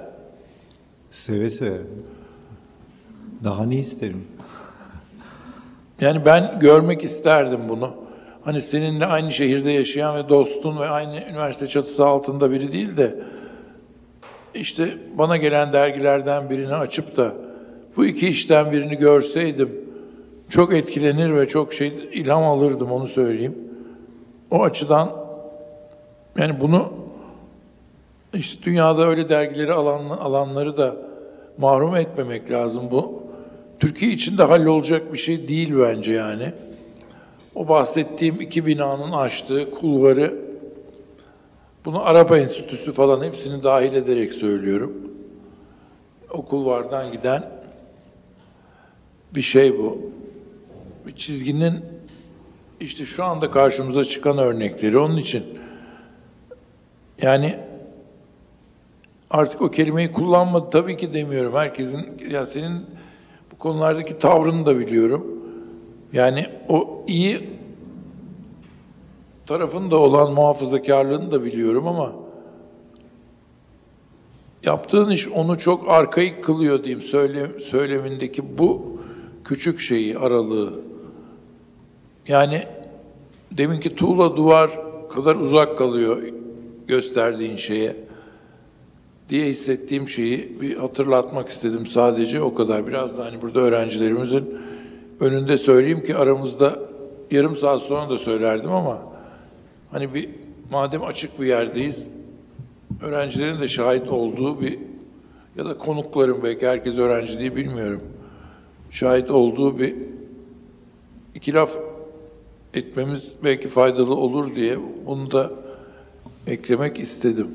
Seve seve. Daha ne isterim? Yani ben görmek isterdim bunu. Hani seninle aynı şehirde yaşayan ve dostun ve aynı üniversite çatısı altında biri değil de işte bana gelen dergilerden birini açıp da bu iki işten birini görseydim çok etkilenir ve çok şey ilham alırdım onu söyleyeyim. O açıdan yani bunu işte dünyada öyle dergileri alan, alanları da mahrum etmemek lazım bu. Türkiye için de hallolacak bir şey değil bence yani. O bahsettiğim iki binanın açtığı kulvarı, bunu Arap Enstitüsü falan hepsini dahil ederek söylüyorum. O kulvardan giden bir şey bu. Bir çizginin işte şu anda karşımıza çıkan örnekleri onun için yani artık o kelimeyi kullanmadı tabii ki demiyorum. Herkesin ya senin bu konulardaki tavrını da biliyorum. Yani o iyi tarafında olan muhafazakarlığını da biliyorum ama yaptığın iş onu çok arkaik kılıyor diyeyim söyle, söylemindeki bu küçük şeyi aralığı. Yani deminki tuğla duvar kadar uzak kalıyor gösterdiğin şeye diye hissettiğim şeyi bir hatırlatmak istedim sadece o kadar. Biraz da hani burada öğrencilerimizin önünde söyleyeyim ki aramızda yarım saat sonra da söylerdim ama hani bir madem açık bir yerdeyiz öğrencilerin de şahit olduğu bir ya da konukların belki herkes öğrenci diye bilmiyorum. Şahit olduğu bir iki laf etmemiz belki faydalı olur diye bunu da eklemek istedim.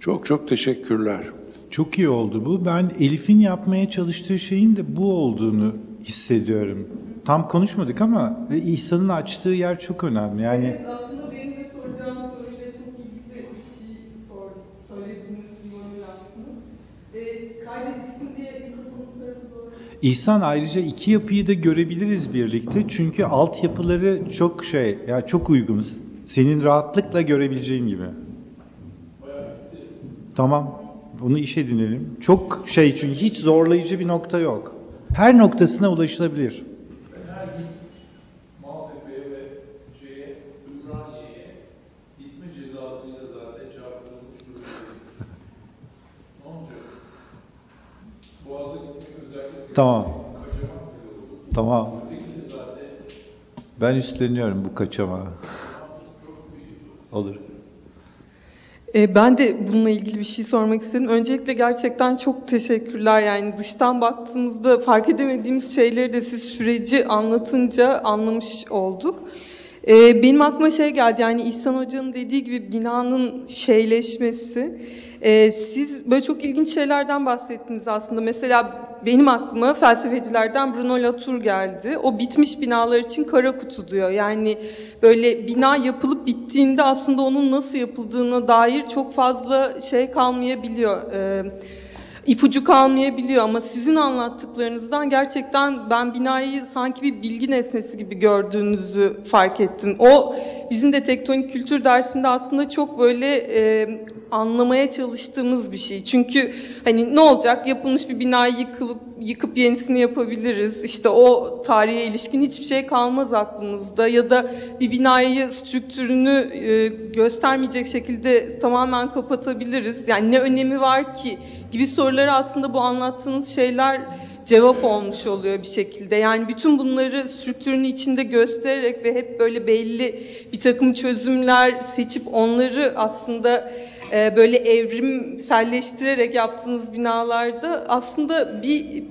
Çok çok teşekkürler. Çok iyi oldu bu. Ben Elif'in yapmaya çalıştığı şeyin de bu olduğunu hissediyorum. Tam konuşmadık ama İhsan'ın açtığı yer çok önemli. Yani Evet, aslında benim de soracağım soruyla çok ilgili bir şey sor, söylediniz, bir yorum yaptınız. E, kaydedilsin diye mikrofonun bu tarafa doğru. İhsan ayrıca iki yapıyı da görebiliriz birlikte. Çünkü altyapıları çok şey, ya çok uygun. Senin rahatlıkla görebileceğin gibi. Tamam. Bunu iş edinelim. Çok şey çünkü hiç zorlayıcı bir nokta yok. Her noktasına ulaşılabilir. Tamam. Tamam. Ben üstleniyorum bu kaçama. Olur. E, Ben de bununla ilgili bir şey sormak istedim. Öncelikle gerçekten çok teşekkürler. Yani dıştan baktığımızda fark edemediğimiz şeyleri de siz süreci anlatınca anlamış olduk. E, Benim aklıma şey geldi yani İhsan Hoca'nın dediği gibi binanın şeyleşmesi. E, Siz böyle çok ilginç şeylerden bahsettiniz aslında. Mesela benim aklıma felsefecilerden Bruno Latour geldi. O bitmiş binalar için kara kutu diyor. Yani böyle bina yapılıp bittiğinde aslında onun nasıl yapıldığına dair çok fazla şey kalmayabiliyor. Ee, ipucu kalmayabiliyor ama sizin anlattıklarınızdan gerçekten ben binayı sanki bir bilgi nesnesi gibi gördüğünüzü fark ettim. O bizim de tektonik kültür dersinde aslında çok böyle e, anlamaya çalıştığımız bir şey. Çünkü hani ne olacak yapılmış bir binayı yıkılıp yıkıp yenisini yapabiliriz. İşte o tarihe ilişkin hiçbir şey kalmaz aklımızda ya da bir binayı strüktürünü e, göstermeyecek şekilde tamamen kapatabiliriz. Yani ne önemi var ki gibi soruları aslında bu anlattığınız şeyler cevap olmuş oluyor bir şekilde. Yani bütün bunları strüktürün içinde göstererek ve hep böyle belli bir takım çözümler seçip onları aslında e, böyle evrimselleştirerek yaptığınız binalarda aslında bir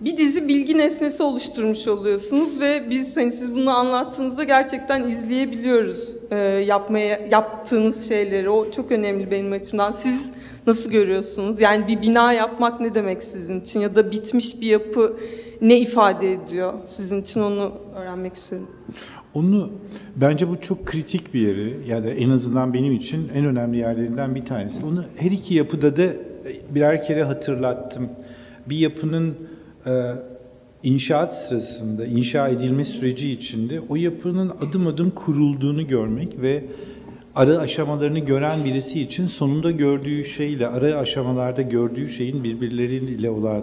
bir dizi bilgi nesnesi oluşturmuş oluyorsunuz ve biz hani siz bunu anlattığınızda gerçekten izleyebiliyoruz e, yapmaya yaptığınız şeyleri. O çok önemli benim açımdan. Siz nasıl görüyorsunuz? Yani bir bina yapmak ne demek sizin için ya da bitmiş bir yapı ne ifade ediyor sizin için onu öğrenmek istedim. Onu bence bu çok kritik bir yeri ya da en azından benim için en önemli yerlerinden bir tanesi. Onu her iki yapıda da birer kere hatırlattım. Bir yapının inşaat sırasında, inşa edilme süreci içinde o yapının adım adım kurulduğunu görmek ve ara aşamalarını gören birisi için sonunda gördüğü şeyle ara aşamalarda gördüğü şeyin birbirleriyle olan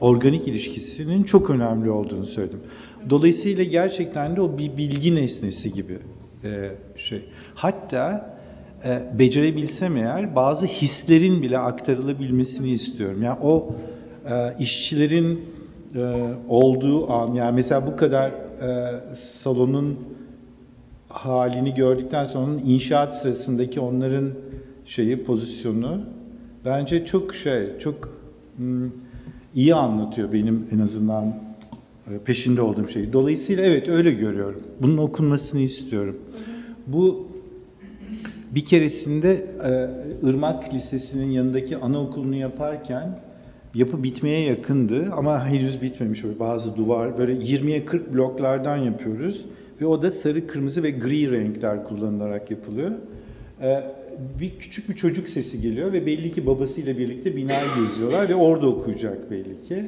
organik ilişkisinin çok önemli olduğunu söyledim. Dolayısıyla gerçekten de o bir bilgi nesnesi gibi e, şey. Hatta e, becerebilsem eğer bazı hislerin bile aktarılabilmesini istiyorum. Yani o e, işçilerin e, olduğu an, yani mesela bu kadar e, salonun halini gördükten sonra inşaat sırasındaki onların şeyi pozisyonu bence çok şey çok hmm, iyi anlatıyor benim en azından e, peşinde olduğum şeyi. Dolayısıyla evet öyle görüyorum. Bunun okunmasını istiyorum. Bu bir keresinde e, Irmak Lisesi'nin yanındaki anaokulunu yaparken yapı bitmeye yakındı ama henüz bitmemiş. Böyle bazı duvar böyle 20'ye 40 bloklardan yapıyoruz ve o da sarı, kırmızı ve gri renkler kullanılarak yapılıyor. Ee, bir küçük bir çocuk sesi geliyor ve belli ki babasıyla birlikte binayı geziyorlar ve orada okuyacak belli ki.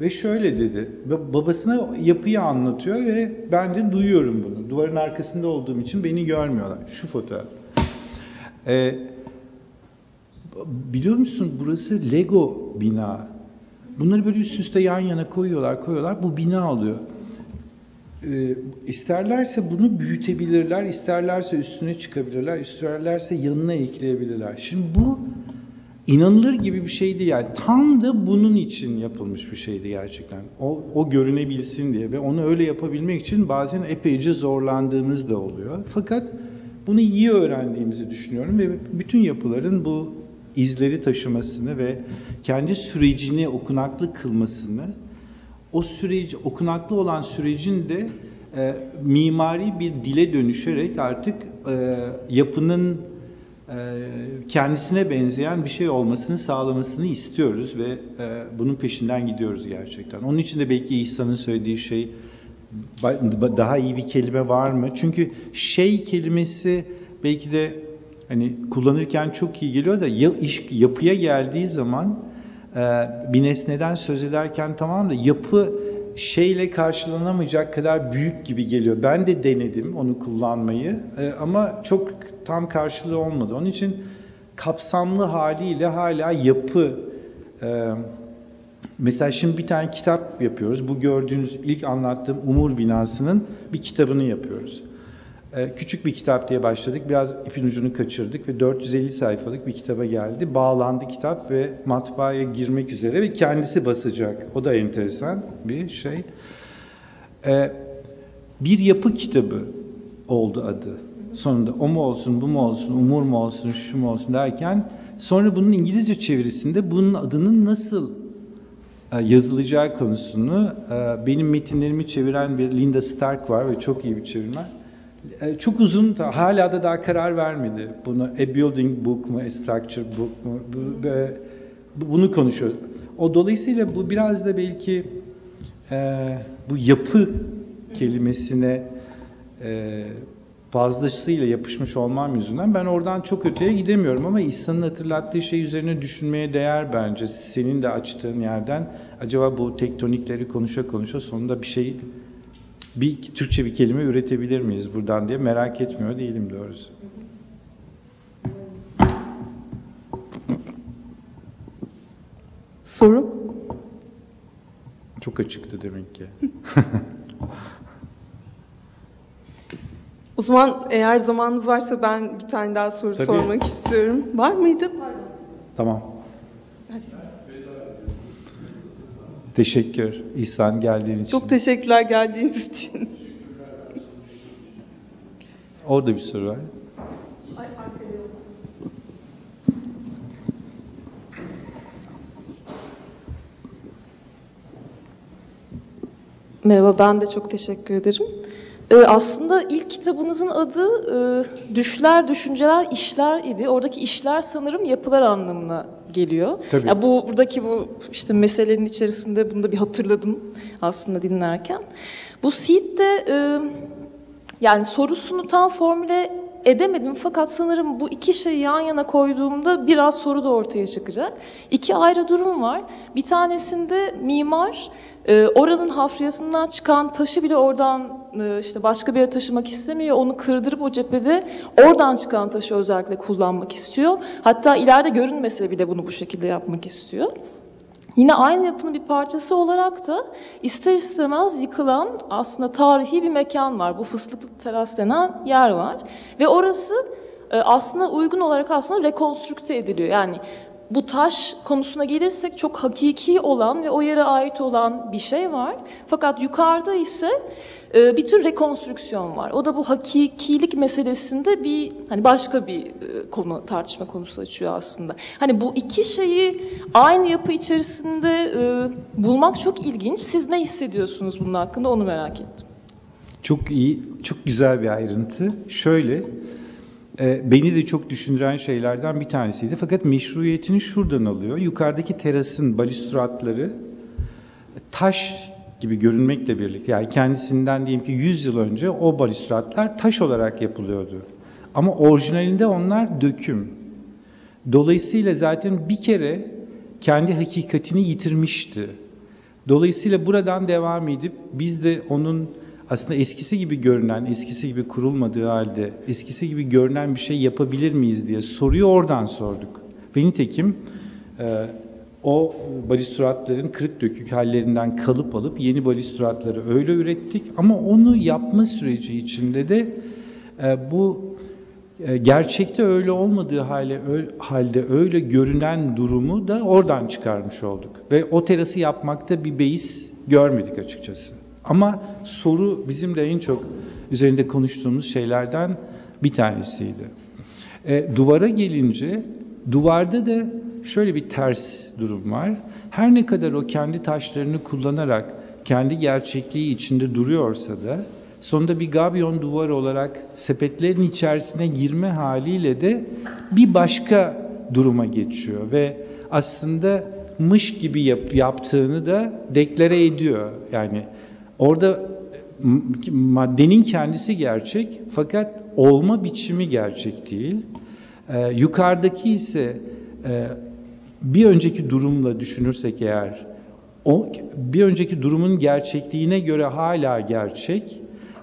Ve şöyle dedi, babasına yapıyı anlatıyor ve ben de duyuyorum bunu. Duvarın arkasında olduğum için beni görmüyorlar. Şu fotoğraf. Ee, biliyor musun burası Lego bina. Bunları böyle üst üste yan yana koyuyorlar, koyuyorlar. Bu bina oluyor. Ee, isterlerse bunu büyütebilirler, isterlerse üstüne çıkabilirler, isterlerse yanına ekleyebilirler. Şimdi bu inanılır gibi bir şeydi yani. Tam da bunun için yapılmış bir şeydi gerçekten. O, o görünebilsin diye ve onu öyle yapabilmek için bazen epeyce zorlandığımız da oluyor. Fakat bunu iyi öğrendiğimizi düşünüyorum ve bütün yapıların bu izleri taşımasını ve kendi sürecini okunaklı kılmasını o süreci, okunaklı olan sürecin de e, mimari bir dile dönüşerek artık e, yapının e, kendisine benzeyen bir şey olmasını sağlamasını istiyoruz ve e, bunun peşinden gidiyoruz gerçekten. Onun için de belki İhsan'ın söylediği şey daha iyi bir kelime var mı? Çünkü şey kelimesi belki de hani kullanırken çok iyi geliyor da ya, iş yapıya geldiği zaman e, bir nesneden söz ederken tamam da yapı şeyle karşılanamayacak kadar büyük gibi geliyor. Ben de denedim onu kullanmayı e, ama çok tam karşılığı olmadı. Onun için kapsamlı haliyle hala yapı e, mesela şimdi bir tane kitap yapıyoruz. Bu gördüğünüz ilk anlattığım Umur binasının bir kitabını yapıyoruz. Ee, küçük bir kitap diye başladık. Biraz ipin ucunu kaçırdık ve 450 sayfalık bir kitaba geldi. Bağlandı kitap ve matbaaya girmek üzere ve kendisi basacak. O da enteresan bir şey. Ee, bir yapı kitabı oldu adı. Sonunda o mu olsun, bu mu olsun, umur mu olsun, şu mu olsun derken sonra bunun İngilizce çevirisinde bunun adının nasıl e, yazılacağı konusunu e, benim metinlerimi çeviren bir Linda Stark var ve çok iyi bir çevirmen e, çok uzun, hala da daha karar vermedi. Bunu a building book mu, a structure book mu, bunu konuşuyor. O dolayısıyla bu biraz da belki e, bu yapı kelimesine e, fazlasıyla yapışmış olmam yüzünden ben oradan çok öteye gidemiyorum ama İhsan'ın hatırlattığı şey üzerine düşünmeye değer bence. Senin de açtığın yerden acaba bu tektonikleri konuşa konuşa sonunda bir şey bir Türkçe bir kelime üretebilir miyiz buradan diye merak etmiyor değilim doğrusu. Soru? Çok açıktı demek ki. o zaman eğer zamanınız varsa ben bir tane daha soru Tabii. sormak istiyorum. Var mıydı? Tamam. Teşekkür İhsan geldiğin için. Çok teşekkürler geldiğiniz için. Orada bir soru var. Merhaba, ben de çok teşekkür ederim. Ee, aslında ilk kitabınızın adı e, Düşler, Düşünceler, İşler idi. Oradaki işler sanırım yapılar anlamına geliyor. Tabii. Ya bu buradaki bu işte meselenin içerisinde bunu da bir hatırladım aslında dinlerken. Bu seed de e, yani sorusunu tam formüle edemedim fakat sanırım bu iki şeyi yan yana koyduğumda biraz soru da ortaya çıkacak. İki ayrı durum var. Bir tanesinde mimar e, oranın hafriyasından çıkan taşı bile oradan e, işte başka bir yere taşımak istemiyor. Onu kırdırıp o cephede oradan çıkan taşı özellikle kullanmak istiyor. Hatta ileride görünmese bile bunu bu şekilde yapmak istiyor. Yine aynı yapının bir parçası olarak da ister istemez yıkılan aslında tarihi bir mekan var. Bu Fıstıklı Teras denen yer var. Ve orası e, aslında uygun olarak aslında rekonstrükte ediliyor. Yani bu taş konusuna gelirsek çok hakiki olan ve o yere ait olan bir şey var. Fakat yukarıda ise e, bir tür rekonstrüksiyon var. O da bu hakikilik meselesinde bir hani başka bir e, konu tartışma konusu açıyor aslında. Hani bu iki şeyi aynı yapı içerisinde e, bulmak çok ilginç. Siz ne hissediyorsunuz bunun hakkında onu merak ettim. Çok iyi, çok güzel bir ayrıntı. Şöyle, beni de çok düşündüren şeylerden bir tanesiydi. Fakat meşruiyetini şuradan alıyor. Yukarıdaki terasın balüstratları taş gibi görünmekle birlikte yani kendisinden diyelim ki 100 yıl önce o balüstratlar taş olarak yapılıyordu. Ama orijinalinde onlar döküm. Dolayısıyla zaten bir kere kendi hakikatini yitirmişti. Dolayısıyla buradan devam edip biz de onun aslında eskisi gibi görünen, eskisi gibi kurulmadığı halde eskisi gibi görünen bir şey yapabilir miyiz diye soruyu oradan sorduk. Ve nitekim e, o balüstratların kırık dökük hallerinden kalıp alıp yeni balüstratları öyle ürettik. Ama onu yapma süreci içinde de e, bu e, gerçekte öyle olmadığı hale, halde öyle görünen durumu da oradan çıkarmış olduk. Ve o terası yapmakta bir beis görmedik açıkçası. Ama soru bizim de en çok üzerinde konuştuğumuz şeylerden bir tanesiydi. E, duvara gelince duvarda da şöyle bir ters durum var. Her ne kadar o kendi taşlarını kullanarak kendi gerçekliği içinde duruyorsa da sonunda bir gabyon duvar olarak sepetlerin içerisine girme haliyle de bir başka duruma geçiyor ve aslında mış gibi yap, yaptığını da deklare ediyor. Yani orada maddenin kendisi gerçek fakat olma biçimi gerçek değil. Ee, yukarıdaki ise e, bir önceki durumla düşünürsek eğer o bir önceki durumun gerçekliğine göre hala gerçek.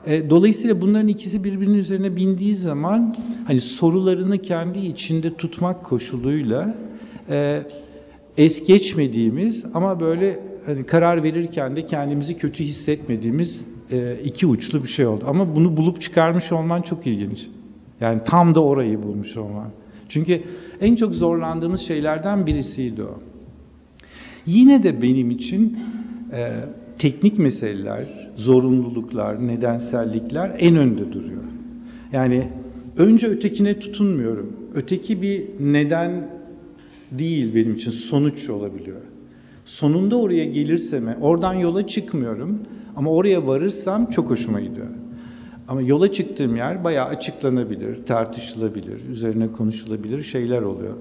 E, dolayısıyla bunların ikisi birbirinin üzerine bindiği zaman hani sorularını kendi içinde tutmak koşuluyla e, es geçmediğimiz ama böyle hani karar verirken de kendimizi kötü hissetmediğimiz e, iki uçlu bir şey oldu. Ama bunu bulup çıkarmış olman çok ilginç. Yani tam da orayı bulmuş olman. Çünkü en çok zorlandığımız şeylerden birisiydi o. Yine de benim için e, teknik meseleler, zorunluluklar, nedensellikler en önde duruyor. Yani önce ötekine tutunmuyorum. Öteki bir neden değil benim için sonuç olabiliyor. Sonunda oraya gelirsem, oradan yola çıkmıyorum ama oraya varırsam çok hoşuma gidiyor. Ama yola çıktığım yer bayağı açıklanabilir, tartışılabilir, üzerine konuşulabilir şeyler oluyor.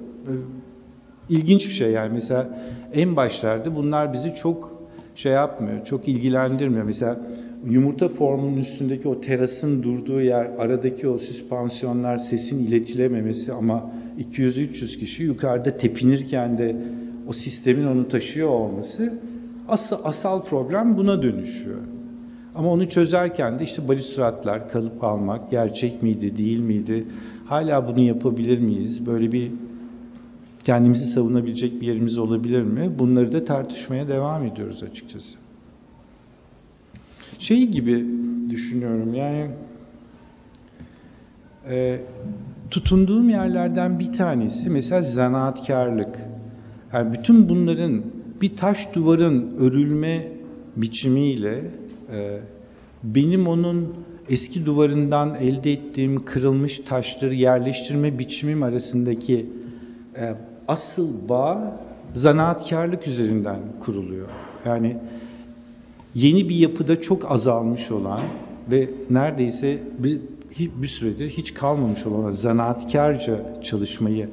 İlginç bir şey yani mesela en başlarda bunlar bizi çok şey yapmıyor, çok ilgilendirmiyor. Mesela yumurta formunun üstündeki o terasın durduğu yer, aradaki o süspansiyonlar, sesin iletilememesi ama 200-300 kişi yukarıda tepinirken de o sistemin onu taşıyor olması asıl, asal problem buna dönüşüyor. Ama onu çözerken de işte balüstratlar, kalıp almak, gerçek miydi, değil miydi? Hala bunu yapabilir miyiz? Böyle bir kendimizi savunabilecek bir yerimiz olabilir mi? Bunları da tartışmaya devam ediyoruz açıkçası. Şey gibi düşünüyorum yani e, tutunduğum yerlerden bir tanesi mesela zanaatkarlık. Yani bütün bunların bir taş duvarın örülme biçimiyle e, benim onun eski duvarından elde ettiğim kırılmış taşları yerleştirme biçimim arasındaki e, asıl bağ zanaatkarlık üzerinden kuruluyor. Yani yeni bir yapıda çok azalmış olan ve neredeyse bir, bir süredir hiç kalmamış olan zanaatkarca çalışmayı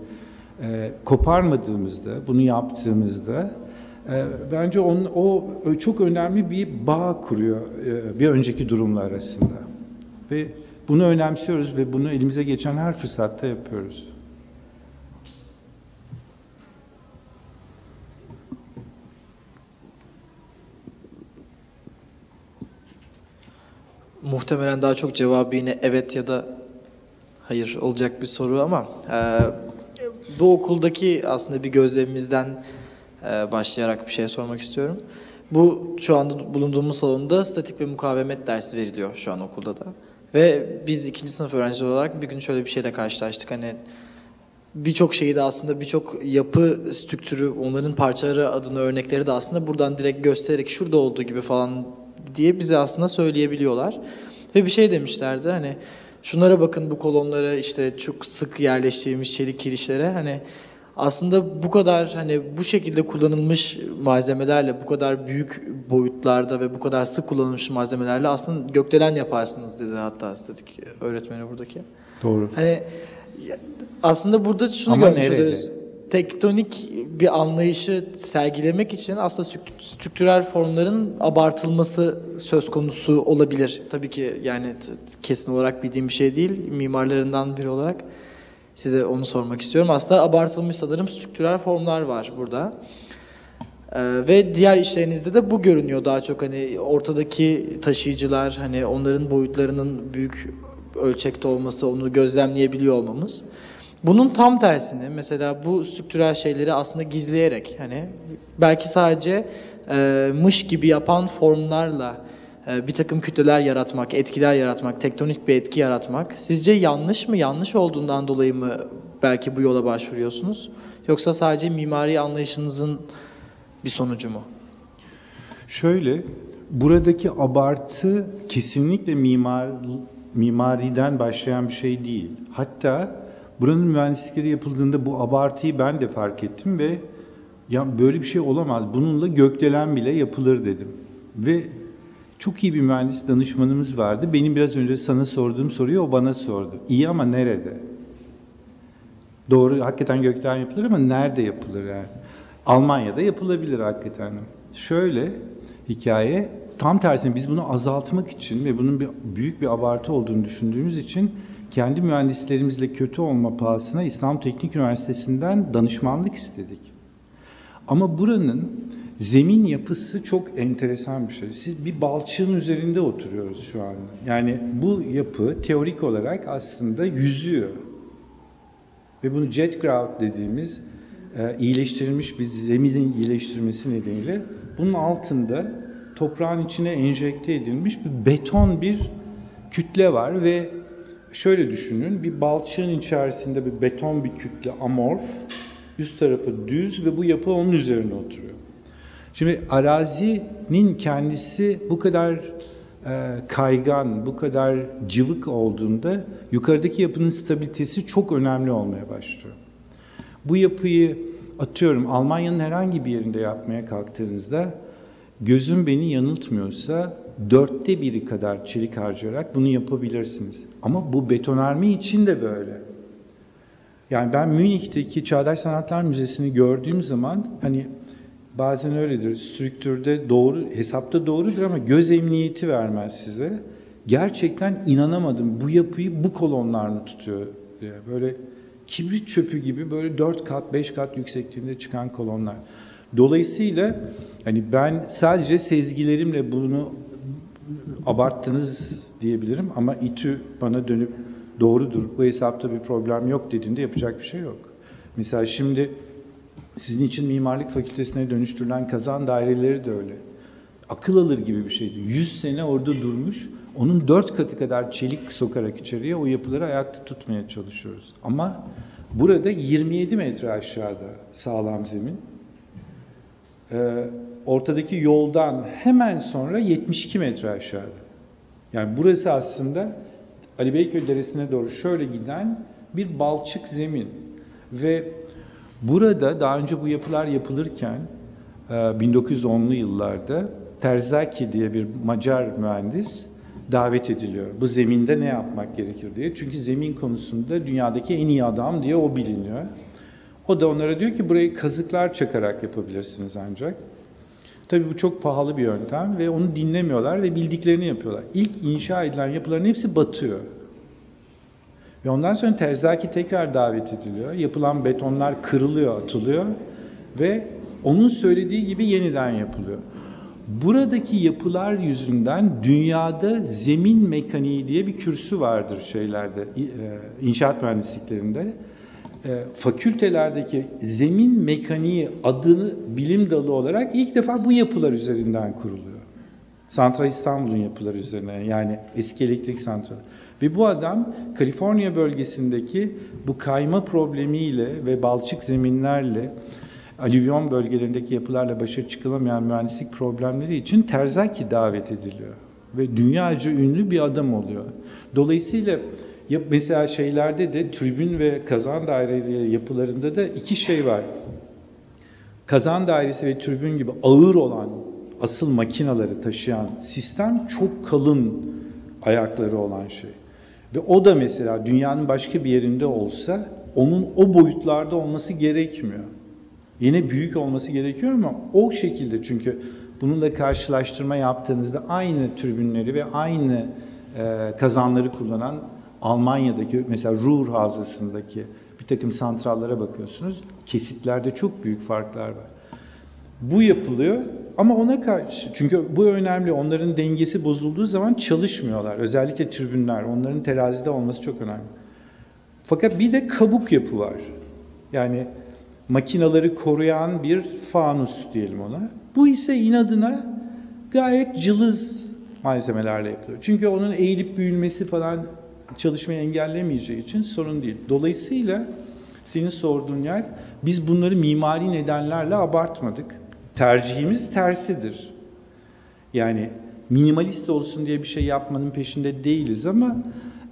e, koparmadığımızda, bunu yaptığımızda e, bence onun, o çok önemli bir bağ kuruyor e, bir önceki durumla arasında. Ve bunu önemsiyoruz ve bunu elimize geçen her fırsatta yapıyoruz. Muhtemelen daha çok cevabı yine evet ya da hayır olacak bir soru ama e, bu okuldaki aslında bir gözlemimizden e, başlayarak bir şey sormak istiyorum. Bu şu anda bulunduğumuz salonda statik ve mukavemet dersi veriliyor şu an okulda da. Ve biz ikinci sınıf öğrenciler olarak bir gün şöyle bir şeyle karşılaştık. Hani birçok şeyi de aslında birçok yapı strüktürü, onların parçaları adına örnekleri de aslında buradan direkt göstererek şurada olduğu gibi falan diye bize aslında söyleyebiliyorlar. Ve bir şey demişlerdi hani şunlara bakın bu kolonlara işte çok sık yerleştirilmiş çelik kirişlere hani aslında bu kadar hani bu şekilde kullanılmış malzemelerle bu kadar büyük boyutlarda ve bu kadar sık kullanılmış malzemelerle aslında gökdelen yaparsınız dedi hatta statik öğretmeni buradaki. Doğru. Hani aslında burada şunu Ama görmüş nerede? oluyoruz. tektonik bir anlayışı sergilemek için aslında strük- strüktürel formların abartılması söz konusu olabilir. Tabii ki yani kesin olarak bildiğim bir şey değil. Mimarlarından biri olarak size onu sormak istiyorum. Aslında abartılmış sanırım strüktürel formlar var burada. Ee, ve diğer işlerinizde de bu görünüyor daha çok hani ortadaki taşıyıcılar hani onların boyutlarının büyük ölçekte olması onu gözlemleyebiliyor olmamız. Bunun tam tersini mesela bu strüktürel şeyleri aslında gizleyerek hani belki sadece e, mış gibi yapan formlarla e, bir takım kütleler yaratmak, etkiler yaratmak, tektonik bir etki yaratmak sizce yanlış mı? Yanlış olduğundan dolayı mı belki bu yola başvuruyorsunuz? Yoksa sadece mimari anlayışınızın bir sonucu mu? Şöyle, buradaki abartı kesinlikle mimar mimariden başlayan bir şey değil. Hatta buranın mühendislikleri yapıldığında bu abartıyı ben de fark ettim ve ya böyle bir şey olamaz. Bununla gökdelen bile yapılır dedim. Ve çok iyi bir mühendis danışmanımız vardı. Benim biraz önce sana sorduğum soruyu o bana sordu. İyi ama nerede? Doğru, hakikaten gökdelen yapılır ama nerede yapılır yani? Almanya'da yapılabilir hakikaten. Şöyle hikaye tam tersine biz bunu azaltmak için ve bunun bir büyük bir abartı olduğunu düşündüğümüz için kendi mühendislerimizle kötü olma pahasına İslam Teknik Üniversitesi'nden danışmanlık istedik. Ama buranın zemin yapısı çok enteresan bir şey. Siz bir balçığın üzerinde oturuyoruz şu anda. Yani bu yapı teorik olarak aslında yüzüyor. Ve bunu jet grout dediğimiz e, iyileştirilmiş bir zeminin iyileştirmesi nedeniyle bunun altında toprağın içine enjekte edilmiş bir beton bir kütle var ve şöyle düşünün bir balçığın içerisinde bir beton bir kütle amorf üst tarafı düz ve bu yapı onun üzerine oturuyor. Şimdi arazinin kendisi bu kadar e, kaygan, bu kadar cıvık olduğunda yukarıdaki yapının stabilitesi çok önemli olmaya başlıyor. Bu yapıyı atıyorum Almanya'nın herhangi bir yerinde yapmaya kalktığınızda gözüm beni yanıltmıyorsa dörtte biri kadar çelik harcayarak bunu yapabilirsiniz. Ama bu betonarme için de böyle. Yani ben Münih'teki Çağdaş Sanatlar Müzesi'ni gördüğüm zaman hani bazen öyledir. Strüktürde doğru, hesapta doğrudur ama göz emniyeti vermez size. Gerçekten inanamadım. Bu yapıyı bu kolonlar mı tutuyor diye. Böyle kibrit çöpü gibi böyle 4 kat, 5 kat yüksekliğinde çıkan kolonlar. Dolayısıyla hani ben sadece sezgilerimle bunu abarttınız diyebilirim ama İTÜ bana dönüp doğrudur bu hesapta bir problem yok dediğinde yapacak bir şey yok. Mesela şimdi sizin için mimarlık fakültesine dönüştürülen kazan daireleri de öyle. Akıl alır gibi bir şeydi. 100 sene orada durmuş. Onun dört katı kadar çelik sokarak içeriye o yapıları ayakta tutmaya çalışıyoruz. Ama burada 27 metre aşağıda sağlam zemin. Ee, ortadaki yoldan hemen sonra 72 metre aşağıda. Yani burası aslında Ali Beyköy Deresi'ne doğru şöyle giden bir balçık zemin. Ve burada daha önce bu yapılar yapılırken 1910'lu yıllarda Terzaki diye bir Macar mühendis davet ediliyor. Bu zeminde ne yapmak gerekir diye. Çünkü zemin konusunda dünyadaki en iyi adam diye o biliniyor. O da onlara diyor ki burayı kazıklar çakarak yapabilirsiniz ancak. Tabii bu çok pahalı bir yöntem ve onu dinlemiyorlar ve bildiklerini yapıyorlar. İlk inşa edilen yapıların hepsi batıyor. Ve ondan sonra Terzaki tekrar davet ediliyor. Yapılan betonlar kırılıyor, atılıyor ve onun söylediği gibi yeniden yapılıyor. Buradaki yapılar yüzünden dünyada zemin mekaniği diye bir kürsü vardır şeylerde, inşaat mühendisliklerinde. Fakültelerdeki zemin mekaniği adını bilim dalı olarak ilk defa bu yapılar üzerinden kuruluyor. Santral İstanbul'un yapıları üzerine yani eski elektrik santralı. Ve bu adam Kaliforniya bölgesindeki bu kayma problemiyle ve balçık zeminlerle alüvyon bölgelerindeki yapılarla başa çıkılamayan mühendislik problemleri için Terzaki davet ediliyor. Ve dünyaca ünlü bir adam oluyor. Dolayısıyla mesela şeylerde de tribün ve kazan daireleri yapılarında da iki şey var. Kazan dairesi ve tribün gibi ağır olan asıl makinaları taşıyan sistem çok kalın ayakları olan şey. Ve o da mesela dünyanın başka bir yerinde olsa onun o boyutlarda olması gerekmiyor. Yine büyük olması gerekiyor ama o şekilde çünkü bununla karşılaştırma yaptığınızda aynı tribünleri ve aynı e, kazanları kullanan Almanya'daki mesela Ruhr Havzası'ndaki bir takım santrallara bakıyorsunuz. Kesitlerde çok büyük farklar var. Bu yapılıyor ama ona karşı çünkü bu önemli. Onların dengesi bozulduğu zaman çalışmıyorlar. Özellikle tribünler. Onların terazide olması çok önemli. Fakat bir de kabuk yapı var. Yani makinaları koruyan bir fanus diyelim ona. Bu ise inadına gayet cılız malzemelerle yapılıyor. Çünkü onun eğilip büyülmesi falan çalışmayı engellemeyeceği için sorun değil. Dolayısıyla senin sorduğun yer biz bunları mimari nedenlerle abartmadık. Tercihimiz tersidir. Yani minimalist olsun diye bir şey yapmanın peşinde değiliz ama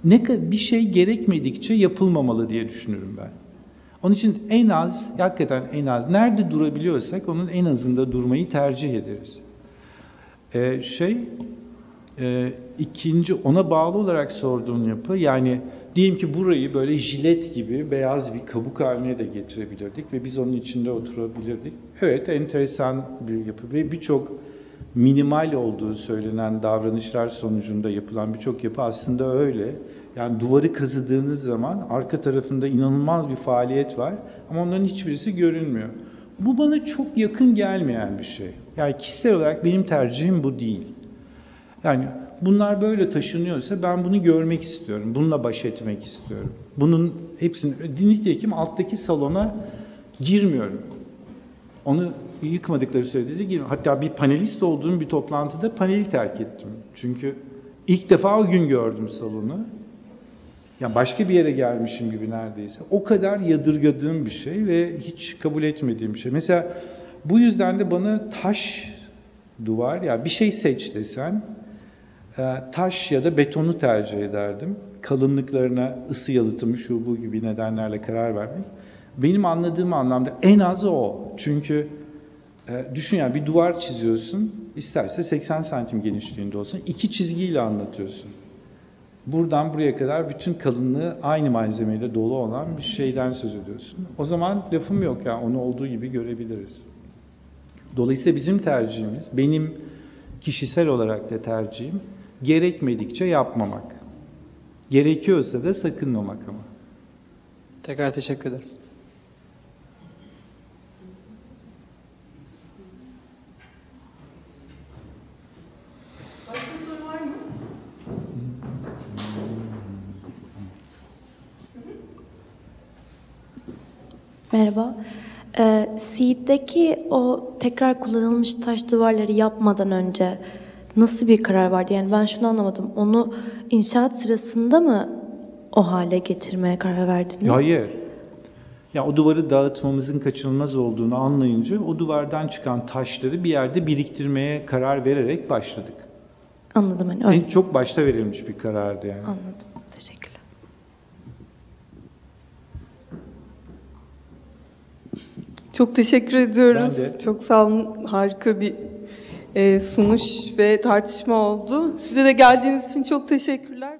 ne bir şey gerekmedikçe yapılmamalı diye düşünürüm ben. Onun için en az, hakikaten en az, nerede durabiliyorsak onun en azında durmayı tercih ederiz. Ee, şey, e, ikinci ona bağlı olarak sorduğun yapı, yani diyelim ki burayı böyle jilet gibi beyaz bir kabuk haline de getirebilirdik ve biz onun içinde oturabilirdik. Evet, enteresan bir yapı ve birçok minimal olduğu söylenen davranışlar sonucunda yapılan birçok yapı aslında öyle. Yani duvarı kazıdığınız zaman arka tarafında inanılmaz bir faaliyet var ama onların hiçbirisi görünmüyor. Bu bana çok yakın gelmeyen bir şey. Yani kişisel olarak benim tercihim bu değil. Yani bunlar böyle taşınıyorsa ben bunu görmek istiyorum. Bununla baş etmek istiyorum. Bunun hepsini, nitekim alttaki salona girmiyorum. Onu yıkmadıkları sürede de girmiyorum. Hatta bir panelist olduğum bir toplantıda paneli terk ettim. Çünkü ilk defa o gün gördüm salonu. Yani başka bir yere gelmişim gibi neredeyse. O kadar yadırgadığım bir şey ve hiç kabul etmediğim bir şey. Mesela bu yüzden de bana taş duvar, ya yani bir şey seç desen taş ya da betonu tercih ederdim. Kalınlıklarına ısı yalıtımı şu bu gibi nedenlerle karar vermek. Benim anladığım anlamda en az o. Çünkü e, düşün yani bir duvar çiziyorsun, isterse 80 santim genişliğinde olsun, iki çizgiyle anlatıyorsun. Buradan buraya kadar bütün kalınlığı aynı malzemeyle dolu olan bir şeyden söz ediyorsun. O zaman lafım yok ya, yani onu olduğu gibi görebiliriz. Dolayısıyla bizim tercihimiz, benim kişisel olarak da tercihim, gerekmedikçe yapmamak. Gerekiyorsa da sakınmamak ama. Tekrar teşekkür ederim. Merhaba. Ee, Seed'deki o tekrar kullanılmış taş duvarları yapmadan önce nasıl bir karar vardı? Yani ben şunu anlamadım. Onu inşaat sırasında mı o hale getirmeye karar verdiniz? Hayır. Ya o duvarı dağıtmamızın kaçınılmaz olduğunu anlayınca o duvardan çıkan taşları bir yerde biriktirmeye karar vererek başladık. Anladım hani öyle. En çok başta verilmiş bir karardı yani. Anladım. Teşekkürler. Çok teşekkür ediyoruz. Ben de. Çok sağ olun. Harika bir sunuş ve tartışma oldu. Size de geldiğiniz için çok teşekkürler.